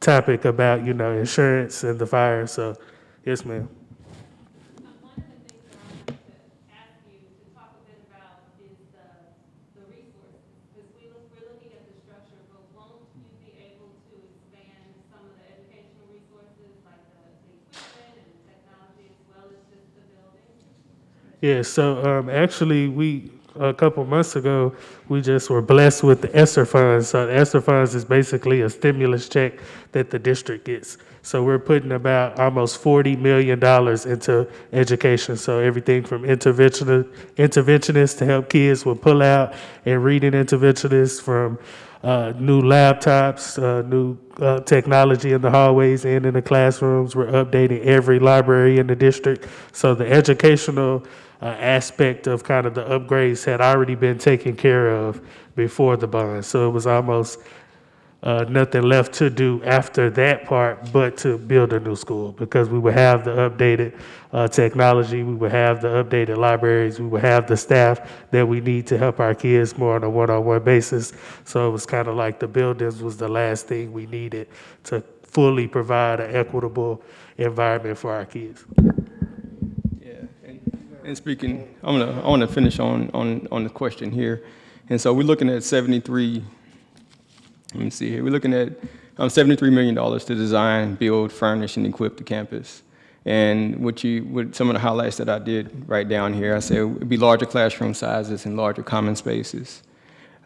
topic about you know insurance and the fire. So yes, ma'am. Yeah, so um, actually, we a couple months ago, we just were blessed with the ESSER funds. So the ESSER funds is basically a stimulus check that the district gets. So we're putting about almost $40 million into education. So everything from intervention, interventionists to help kids with pull out and reading interventionists from uh, new laptops, uh, new uh, technology in the hallways and in the classrooms. We're updating every library in the district. So the educational uh, aspect of kind of the upgrades had already been taken care of before the bond. So it was almost uh, nothing left to do after that part but to build a new school because we would have the updated uh, technology, we would have the updated libraries, we would have the staff that we need to help our kids more on a one-on-one basis. So it was kind of like the buildings was the last thing we needed to fully provide an equitable environment for our kids. Yeah, and And speaking, I'm gonna, I want to finish on, on, on the question here. And so we're looking at 73, let me see here, we're looking at um, $73 million to design, build, furnish, and equip the campus. And what you, what some of the highlights that I did write down here, I said it'd be larger classroom sizes and larger common spaces.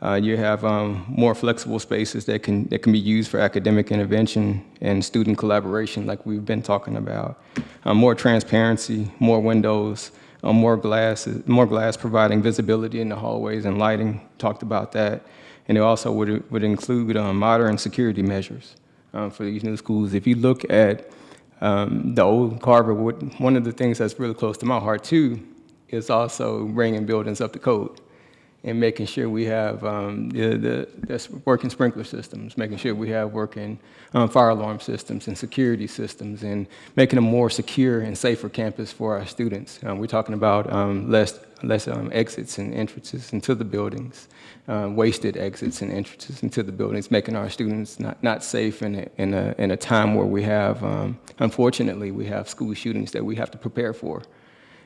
Uh, you have um, more flexible spaces that can, that can be used for academic intervention and student collaboration, like we've been talking about. Uh, more transparency, more windows, uh, more glass, more glass providing visibility in the hallways and lighting. Talked about that, and it also would would include um, modern security measures um, for these new schools. If you look at um, the old Carver, one of the things that's really close to my heart too is also bringing buildings up to code and making sure we have um, the, the, the working sprinkler systems, making sure we have working um, fire alarm systems and security systems, and making a more secure and safer campus for our students. Um, we're talking about less, less exits and entrances into the buildings, uh, wasted exits and entrances into the buildings, making our students not, not safe in a, in, a, in a time where we have, um, unfortunately, we have school shootings that we have to prepare for.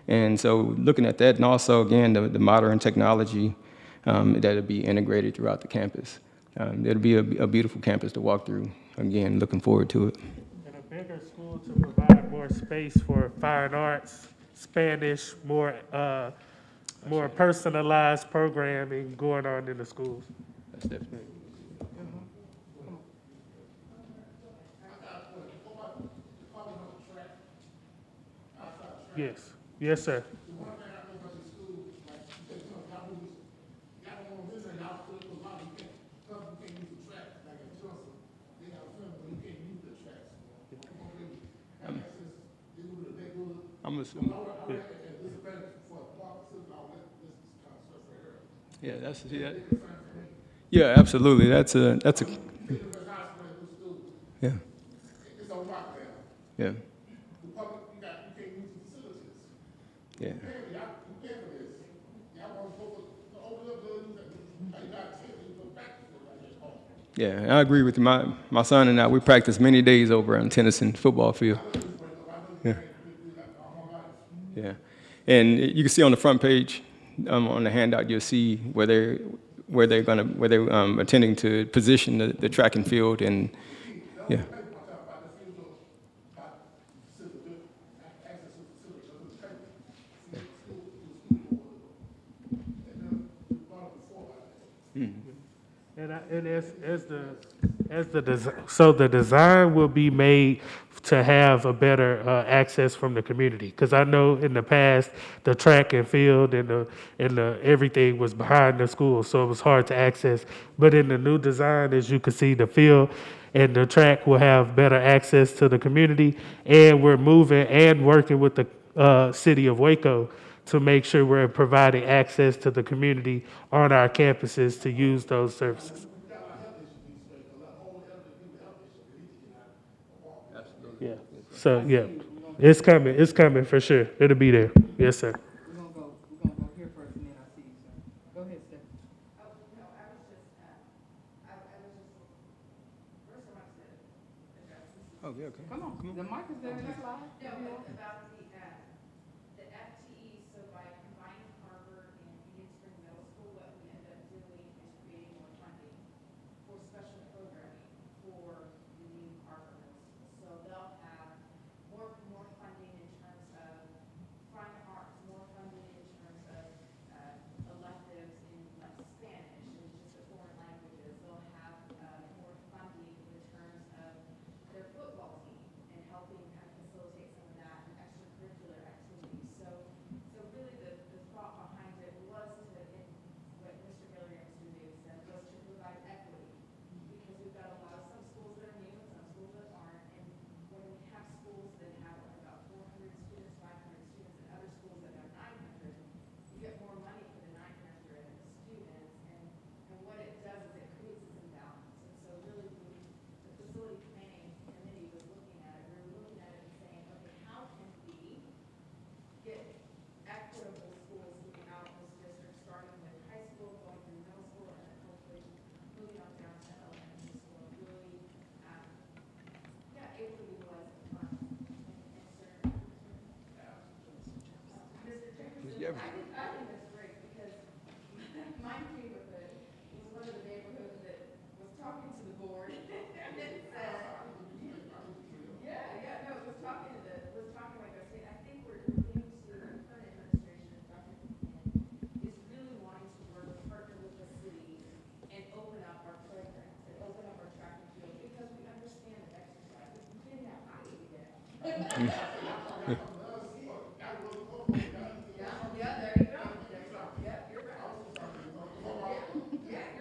And so looking at that, and also, again, the, the modern technology um, that'll be integrated throughout the campus. Um, it'll be a, a beautiful campus to walk through. Again, looking forward to it. And a bigger school to provide more space for fine arts, Spanish, more, uh, more personalized programming going on in the schools. That's definitely. Yes, yes, sir. I'm assuming. Yeah, that's, yeah. Yeah, absolutely. That's a, that's a. Yeah. Yeah, yeah. Yeah, I agree with you. My, my son and I, we practice many days over on Tennyson football field. Yeah. Yeah. And you can see on the front page, um, on the handout, you'll see where they're, where they're gonna, where they're, um, attending to position the, the track and field and, yeah. And, I, and as, as the, as the, so the design will be made to have a better uh, access from the community. Because I know in the past, the track and field and the, and the, everything was behind the school, so it was hard to access. But in the new design, as you can see, the field and the track will have better access to the community. And we're moving and working with the uh, city of Waco to make sure we're providing access to the community on our campuses to use those services. Yeah, so, yeah, it's coming, it's coming for sure. It'll be there. Yes, sir. We're gonna go, we're gonna go here first and then I see you, sir. Go ahead, Stephanie. Oh, no, I was just, I, I was just, first I want to address this. Yeah, okay. Come on, the mic is there, it's live. No, but about the, uh, the FTE, so by combining Carver and Indian Spring Middle School, what we end up doing is creating more funding for special programming for the new Carver Middle School. So they'll have more, more funding in terms of fine arts, more funding in terms of, uh, electives in like Spanish and just the foreign languages. They'll have, uh, more funding in terms of their football team and helping kind of facilitate some of that and extracurricular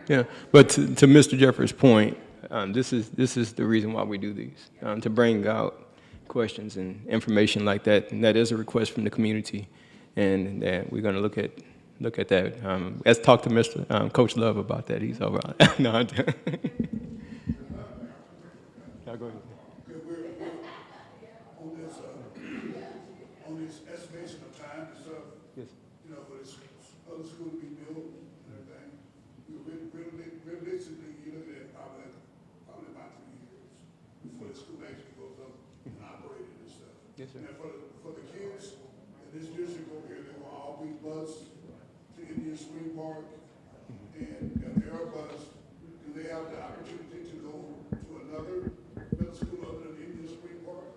Yeah, but to, to Mr. Jeffers' point, um, this is, this is the reason why we do these, um, to bring out questions and information like that. And that is a request from the community, and that we're gonna look at, look at that. Um, let's talk to Mr., um, Coach Love about that, he's over. No, I'm- No, go ahead. Okay, we're, we're on this, uh, on this estimation of time and stuff. Yes. You know, for this other school to be built and everything. We really, really, realistically, you look at it probably, probably about three years before the school actually goes up and operating and stuff. Yes, sir. And for the, for the kids in this district over here, they will all be bused to Indian Spring Park. And if they are bused, do they have the opportunity to go to another middle school other than Indian Spring Park?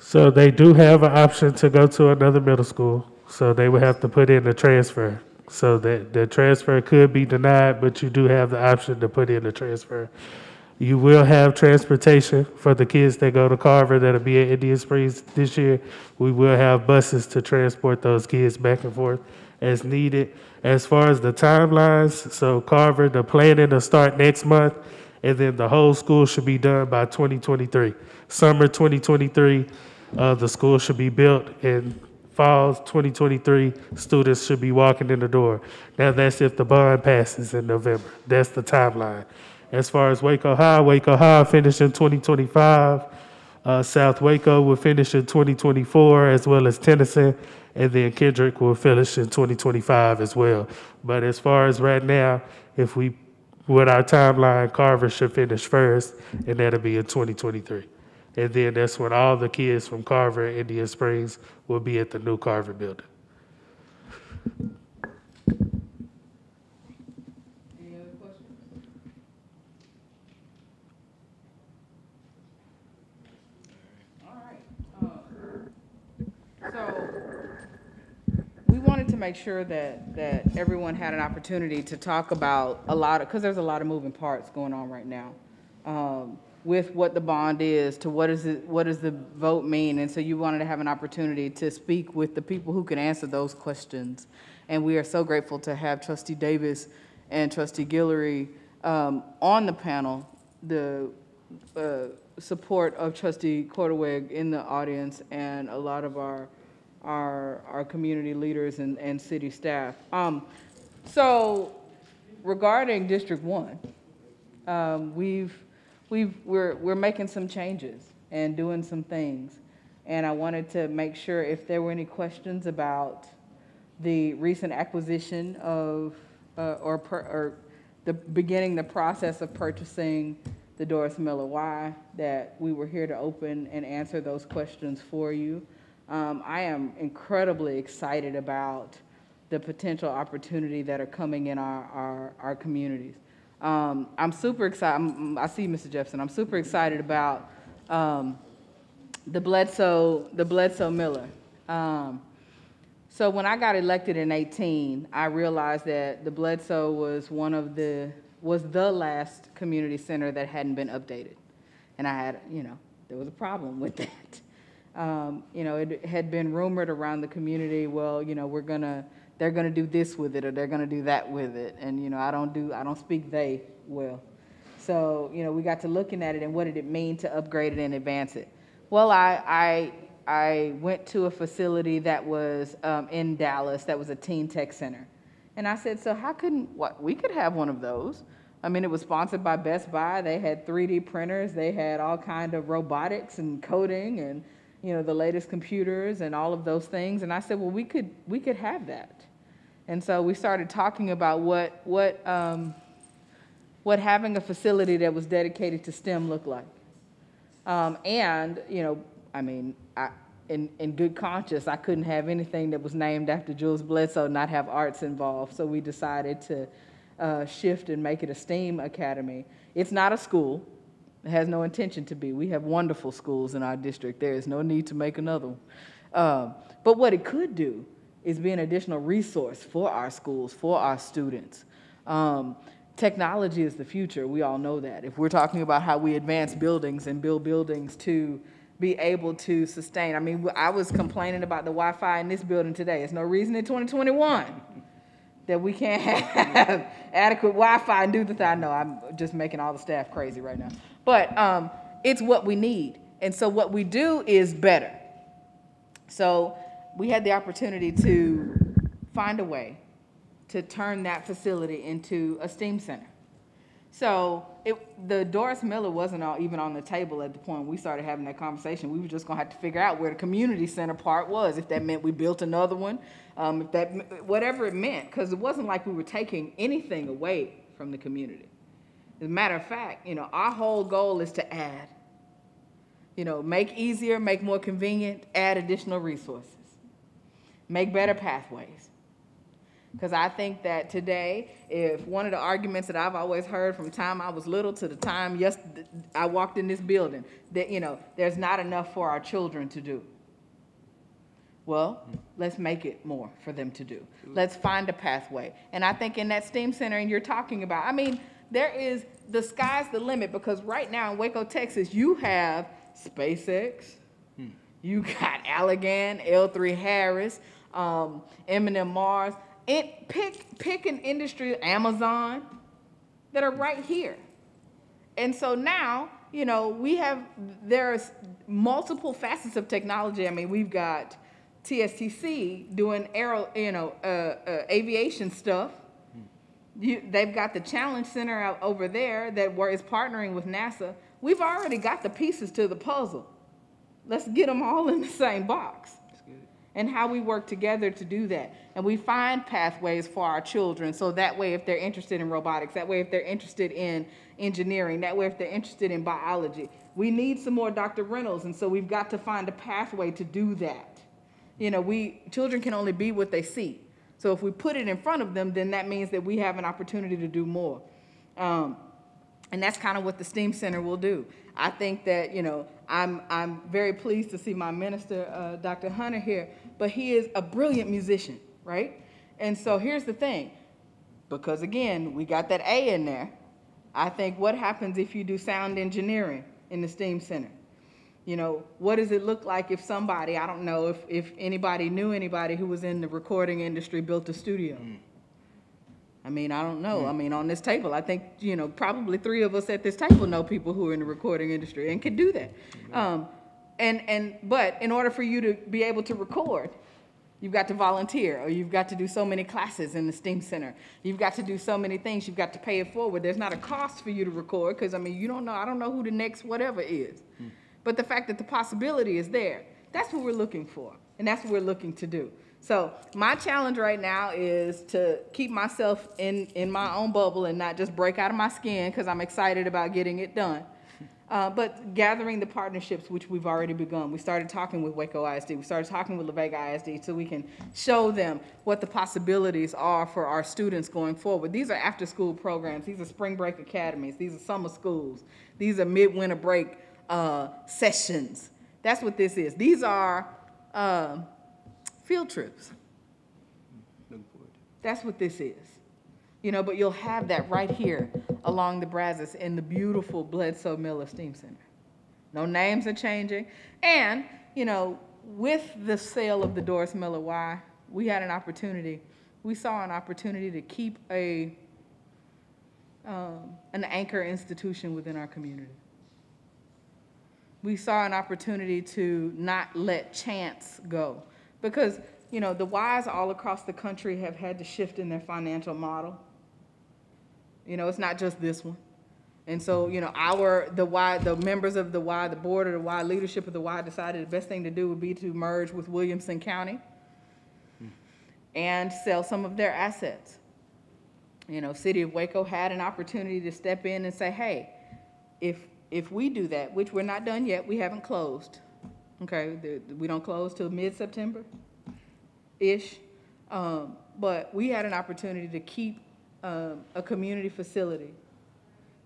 So they do have an option to go to another middle school, so they would have to put in a transfer. So that the transfer could be denied, but you do have the option to put in a transfer. You will have transportation for the kids that go to Carver that'll be at Indian Springs this year. We will have buses to transport those kids back and forth as needed. As far as the timelines, so Carver, the planning to start next month, and then the whole school should be done by 2023. Summer 2023, uh, the school should be built, and fall 2023, students should be walking in the door. Now, that's if the bond passes in November. That's the timeline. As far as Waco High, Waco High finished in 2025. Uh, South Waco will finish in 2024, as well as Tennyson, and then Kendrick will finish in 2025 as well. But as far as right now, if we, with our timeline, Carver should finish first, and that'll be in 2023. And then that's when all the kids from Carver and Indian Springs will be at the new Carver building. Any other questions? All right. um, So, we wanted to make sure that, that everyone had an opportunity to talk about a lot of, because there's a lot of moving parts going on right now. um, With what the bond is, to what is it, what does the vote mean? And so you wanted to have an opportunity to speak with the people who can answer those questions. And we are so grateful to have trustee Davis and trustee Guillory um, on the panel, the uh, support of trustee Korteweg in the audience, and a lot of our, our, our community leaders and, and city staff. Um, So regarding District One, um, we've, we've, we're, we're making some changes and doing some things. And I wanted to make sure if there were any questions about the recent acquisition of, uh, or, per- or the, beginning the process of purchasing the Doris Miller Y, that we were here to open and answer those questions for you. Um, I am incredibly excited about the potential opportunity that are coming in our, our, our communities. Um, I'm super excited, I see Mr. Jefferson, I'm super excited about, um, the Bledsoe, the Bledsoe Miller. Um, so when I got elected in 18, I realized that the Bledsoe was one of the, was the last community center that hadn't been updated. And I had, you know, there was a problem with that. Um, you know, it had been rumored around the community, well, you know, we're gonna, they're gonna do this with it, or they're gonna do that with it. And, you know, I don't do, I don't speak they well. So, you know, we got to looking at it and what did it mean to upgrade it and advance it? Well, I, I, I went to a facility that was um, in Dallas, that was a teen tech center. And I said, so how couldn't, what, we could have one of those. I mean, it was sponsored by Best Buy. They had 3D printers. They had all kind of robotics and coding and, you know, the latest computers and all of those things. And I said, well, we could, we could have that. And so we started talking about what, what, um, what having a facility that was dedicated to STEM looked like. Um, and, you know, I mean, I, in, in good conscience, I couldn't have anything that was named after Jules Bledsoe not have arts involved. So we decided to uh, shift and make it a STEAM academy. It's not a school. It has no intention to be. We have wonderful schools in our district. There is no need to make another one. Um, but what it could do is be an additional resource for our schools, for our students. Um, technology is the future. We all know that. If we're talking about how we advance buildings and build buildings to be able to sustain. I mean, I was complaining about the Wi-Fi in this building today. There's no reason in 2021 that we can't have adequate Wi-Fi and do the thing. I know I'm just making all the staff crazy right now, but um, it's what we need. And so what we do is better. So we had the opportunity to find a way to turn that facility into a STEAM center. So it, the Doris Miller wasn't all, even on the table at the point we started having that conversation. We were just gonna have to figure out where the community center part was, if that meant we built another one, um, if that, whatever it meant, because it wasn't like we were taking anything away from the community. As a matter of fact, you know, our whole goal is to add. You know, make easier, make more convenient, add additional resources, make better pathways. Because I think that today, if one of the arguments that I've always heard from time I was little to the time yes, I walked in this building, that, you know, there's not enough for our children to do. Well, let's make it more for them to do. Let's find a pathway. And I think in that STEAM center, and you're talking about, I mean, there is, the sky's the limit because right now in Waco, Texas, you have SpaceX, you got Allergan, L3 Harris, um, M&M Mars. It, pick, pick an industry, Amazon, that are right here. And so now, you know, we have, there's multiple facets of technology. I mean, we've got TSTC doing aero, you know, uh, uh, aviation stuff. You, they've got the Challenge Center out over there that were, is partnering with NASA. We've already got the pieces to the puzzle. Let's get them all in the same box. And how we work together to do that. And we find pathways for our children so that way, if they're interested in robotics, that way, if they're interested in engineering, that way, if they're interested in biology, we need some more Dr. Reynolds. And so we've got to find a pathway to do that. You know, we children can only be what they see. So if we put it in front of them, then that means that we have an opportunity to do more. Um, and that's kind of what the STEAM Center will do. I think that, you know, I'm, I'm very pleased to see my minister, uh, Dr. Hunter here, but he is a brilliant musician, right? And so here's the thing, because again, we got that A in there. I think what happens if you do sound engineering in the STEAM Center? You know, what does it look like if somebody, I don't know if, if anybody knew anybody who was in the recording industry built a studio? Mm. I mean, I don't know. I mm. mean, on this table, I think, you know, probably three of us at this table know people who are in the recording industry and can do that. Mm-hmm. Um, and, and, but in order for you to be able to record, you've got to volunteer, or you've got to do so many classes in the STEAM Center. You've got to do so many things. You've got to pay it forward. There's not a cost for you to record, because, I mean, you don't know, I don't know who the next whatever is. Mm. But the fact that the possibility is there, that's what we're looking for, and that's what we're looking to do. So my challenge right now is to keep myself in, in my own bubble and not just break out of my skin because I'm excited about getting it done. Uh, but gathering the partnerships which we've already begun. We started talking with Waco ISD. We started talking with La Vega ISD so we can show them what the possibilities are for our students going forward. These are after-school programs. These are spring break academies. These are summer schools. These are midwinter break uh, sessions. That's what this is. These are uh, field trips. That's what this is. You know, but you'll have that right here along the Brazos in the beautiful Bledsoe Miller Steam Center. No names are changing. And, you know, with the sale of the Doris Miller Y, we had an opportunity, we saw an opportunity to keep a, um, an anchor institution within our community. We saw an opportunity to not let chance go. Because, you know, the Ys all across the country have had to shift in their financial model. You know, it's not just this one. And so, you know, our, the Y, the members of the Y, the board of the Y, leadership of the Y decided the best thing to do would be to merge with Williamson County and sell some of their assets. You know, City of Waco had an opportunity to step in and say, hey, if, if we do that, which we're not done yet, we haven't closed, okay? the- We don't close till mid-September-ish. Um, But we had an opportunity to keep um, a community facility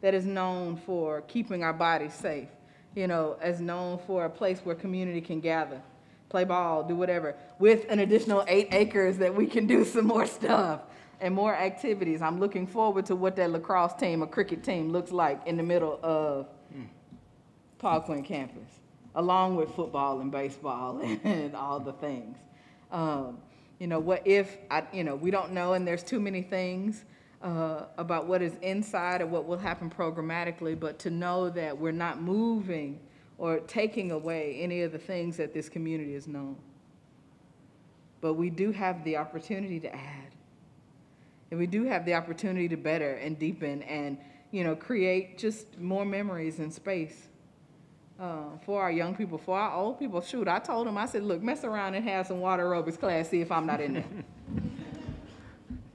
that is known for keeping our bodies safe, you know, as known for a place where community can gather, play ball, do whatever, with an additional eight acres that we can do some more stuff and more activities. I'm looking forward to what that lacrosse team or cricket team looks like in the middle of Paul Quinn campus. along with football and baseball and all the things. Um, you know, what if, I, you know, we don't know and there's too many things uh, about what is inside of what will happen programmatically, but to know that we're not moving or taking away any of the things that this community has known. But we do have the opportunity to add. And we do have the opportunity to better and deepen and, you know, create just more memories and space uh, for our young people, for our old people. Shoot, I told them, I said, look, mess around and have some water aerobics class, see if I'm not in there.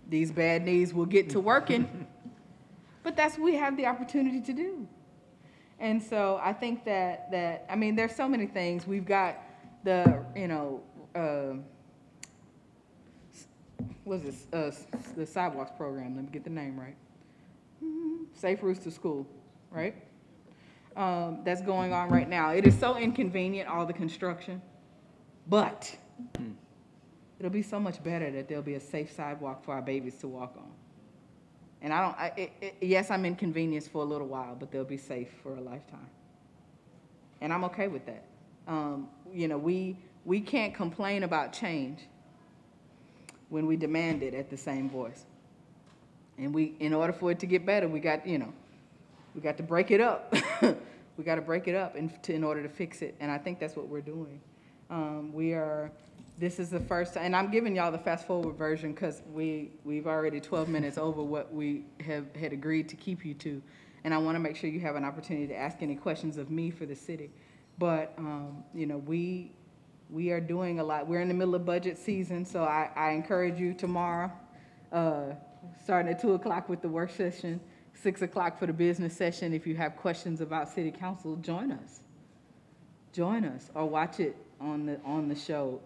These bad knees will get to working. But that's what we have the opportunity to do. And so I think that, that, I mean, there's so many things. We've got the, you know, uh, what's this, uh, the sidewalks program, let me get the name right. Mhm, Safe Routes to School, right? Um, that's going on right now. It is so inconvenient, all the construction, but it'll be so much better that there'll be a safe sidewalk for our babies to walk on. And I don't, I, it, it, yes, I'm inconvenienced for a little while, but they'll be safe for a lifetime. And I'm okay with that. Um, you know, we, we can't complain about change when we demand it at the same voice. And we, in order for it to get better, we got, you know, we got to break it up. we got to break it up in, to, in order to fix it. And I think that's what we're doing. Um, we are, this is the first, and I'm giving y'all the fast forward version because we, we've already 12 minutes over what we have had agreed to keep you to. And I want to make sure you have an opportunity to ask any questions of me for the city. But, um, you know, we, we are doing a lot. We're in the middle of budget season, so I, I encourage you tomorrow, uh, starting at 2 o'clock with the work session, 6 o'clock for the business session. If you have questions about city council, join us. Join us or watch it on the, on the show.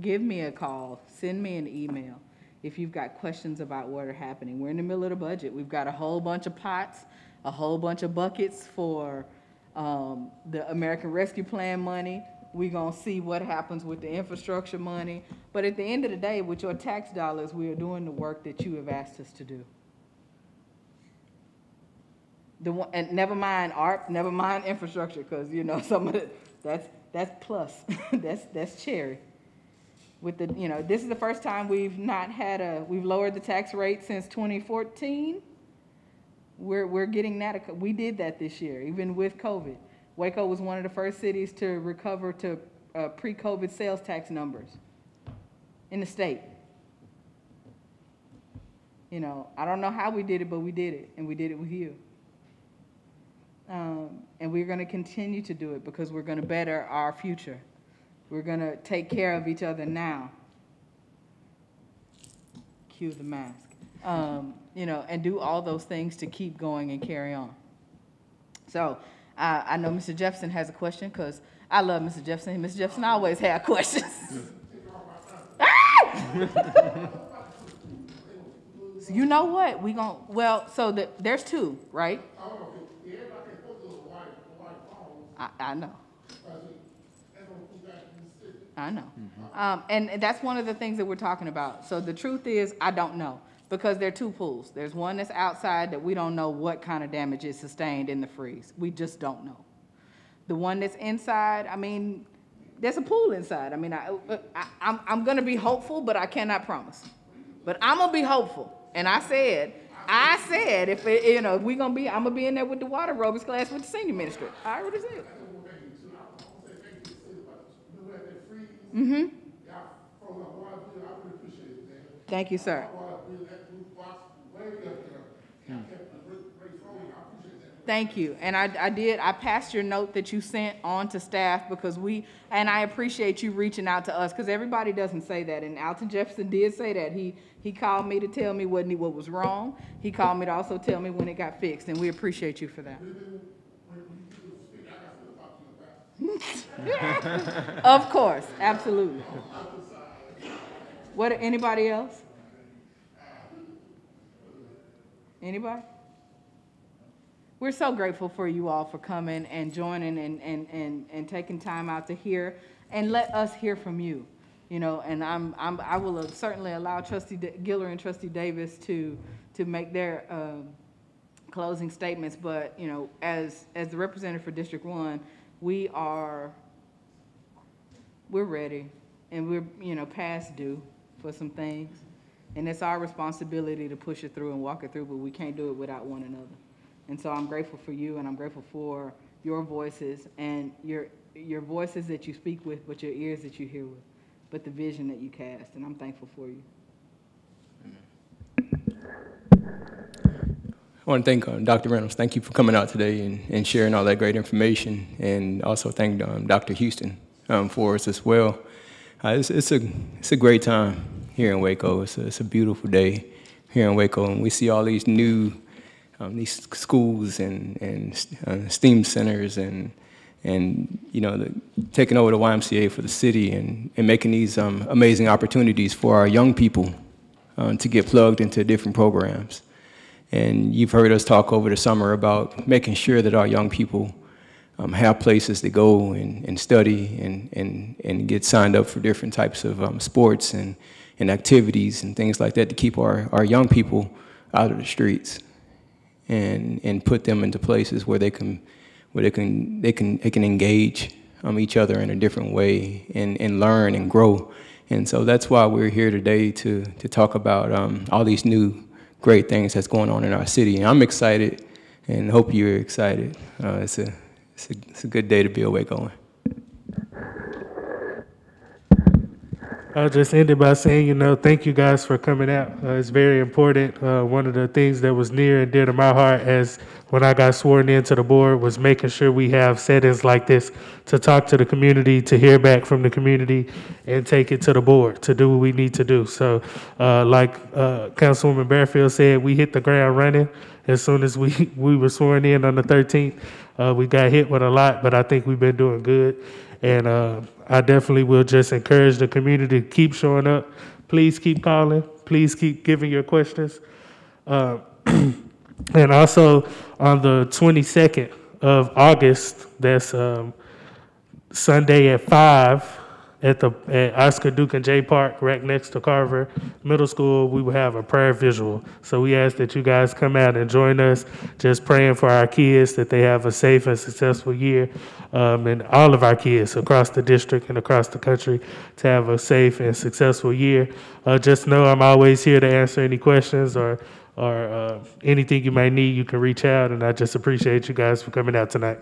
Give me a call, send me an email if you've got questions about what are happening. We're in the middle of the budget. We've got a whole bunch of pots, a whole bunch of buckets for um, the American Rescue Plan money. We're gonna see what happens with the infrastructure money. But at the end of the day, with your tax dollars, we are doing the work that you have asked us to do. The one, and never mind art, never mind infrastructure, because, you know, some of it, that's, that's plus, that's, that's cherry. With the, you know, this is the first time we've not had a, we've lowered the tax rate since 2014. We're, we're getting that, we did that this year, even with COVID. Waco was one of the first cities to recover to uh, pre-COVID sales tax numbers in the state. You know, I don't know how we did it, but we did it, and we did it with you. Um, and we're going to continue to do it because we're going to better our future. We're going to take care of each other now. Cue the mask. Um, you know, and do all those things to keep going and carry on. So uh, I know Mr. Jefferson has a question because I love Mr. Jefferson. Mr. Jefferson always have questions. So you know what? We gon' well, so the, there's two, right? I, I know. I know. Um, and that's one of the things that we're talking about. So the truth is, I don't know, because there are two pools. There's one that's outside that we don't know what kind of damage is sustained in the freeze. We just don't know. The one that's inside, I mean, there's a pool inside. I mean, I, I, I'm, I'm gonna be hopeful, but I cannot promise. But I'm gonna be hopeful. And I said, I said, if, it- you know, if we gonna be, I'm gonna be in there with the water aerobics class with the senior minister. I already said. Mm-hmm. Thank you, sir. Thank you. And I, I did, I passed your note that you sent on to staff because we, and I appreciate you reaching out to us because everybody doesn't say that. And Alton Jefferson did say that. He, he called me to tell me what, what was wrong. He called me to also tell me when it got fixed, and we appreciate you for that. Of course, absolutely. What, anybody else? Anybody? We're so grateful for you all for coming and joining and, and, and, and taking time out to hear and let us hear from you. You know, and I'm, I'm, I will certainly allow trustee Da- Giller and trustee Davis to, to make their, um, closing statements, but, you know, as, as the representative for District One, we are we're ready, and we're, you know, past due for some things. And it's our responsibility to push it through and walk it through, but we can't do it without one another. And so I'm grateful for you, and I'm grateful for your voices and your, your voices that you speak with, but your ears that you hear with, but the vision that you cast, and I'm thankful for you. I want to thank uh, Dr. Reynolds. Thank you for coming out today and, and sharing all that great information, and also thank um, Dr. Houston um, for us as well. Uh, it's, it's a it's a great time here in Waco. It's a, it's a beautiful day here in Waco, and we see all these new um, these schools and and uh, STEAM centers and and you know the, taking over the YMCA for the city and, and making these um, amazing opportunities for our young people uh, to get plugged into different programs. And you've heard us talk over the summer about making sure that our young people um, have places to go and, and study and, and, and get signed up for different types of um, sports and, and activities and things like that to keep our, our young people out of the streets and, and put them into places where they can, where they can, they can, they can engage um, each other in a different way and, and learn and grow. And so that's why we're here today to, to talk about um, all these new great things that's going on in our city. And I'm excited and hope you're excited. Uh, it's, a, it's, a, it's a good day to be awake on. I'll just end it by saying, you know, thank you guys for coming out. Uh, it's very important. Uh, one of the things that was near and dear to my heart as when I got sworn into the board was making sure we have settings like this to talk to the community, to hear back from the community, and take it to the board to do what we need to do. So, uh, like uh, Councilwoman Barefield said, we hit the ground running as soon as we, we were sworn in on the 13th. Uh, we got hit with a lot, but I think we've been doing good. And uh, I definitely will just encourage the community to keep showing up. Please keep calling. Please keep giving your questions. Uh, and also on the 22nd of August, that's um, Sunday at 5 at the at Oscar DuConge Park, right next to Carver Middle School, we will have a prayer visual. So we ask that you guys come out and join us, just praying for our kids that they have a safe and successful year, um, and all of our kids across the district and across the country to have a safe and successful year. Uh, just know I'm always here to answer any questions or or uh, anything you might need. You can reach out, and I just appreciate you guys for coming out tonight.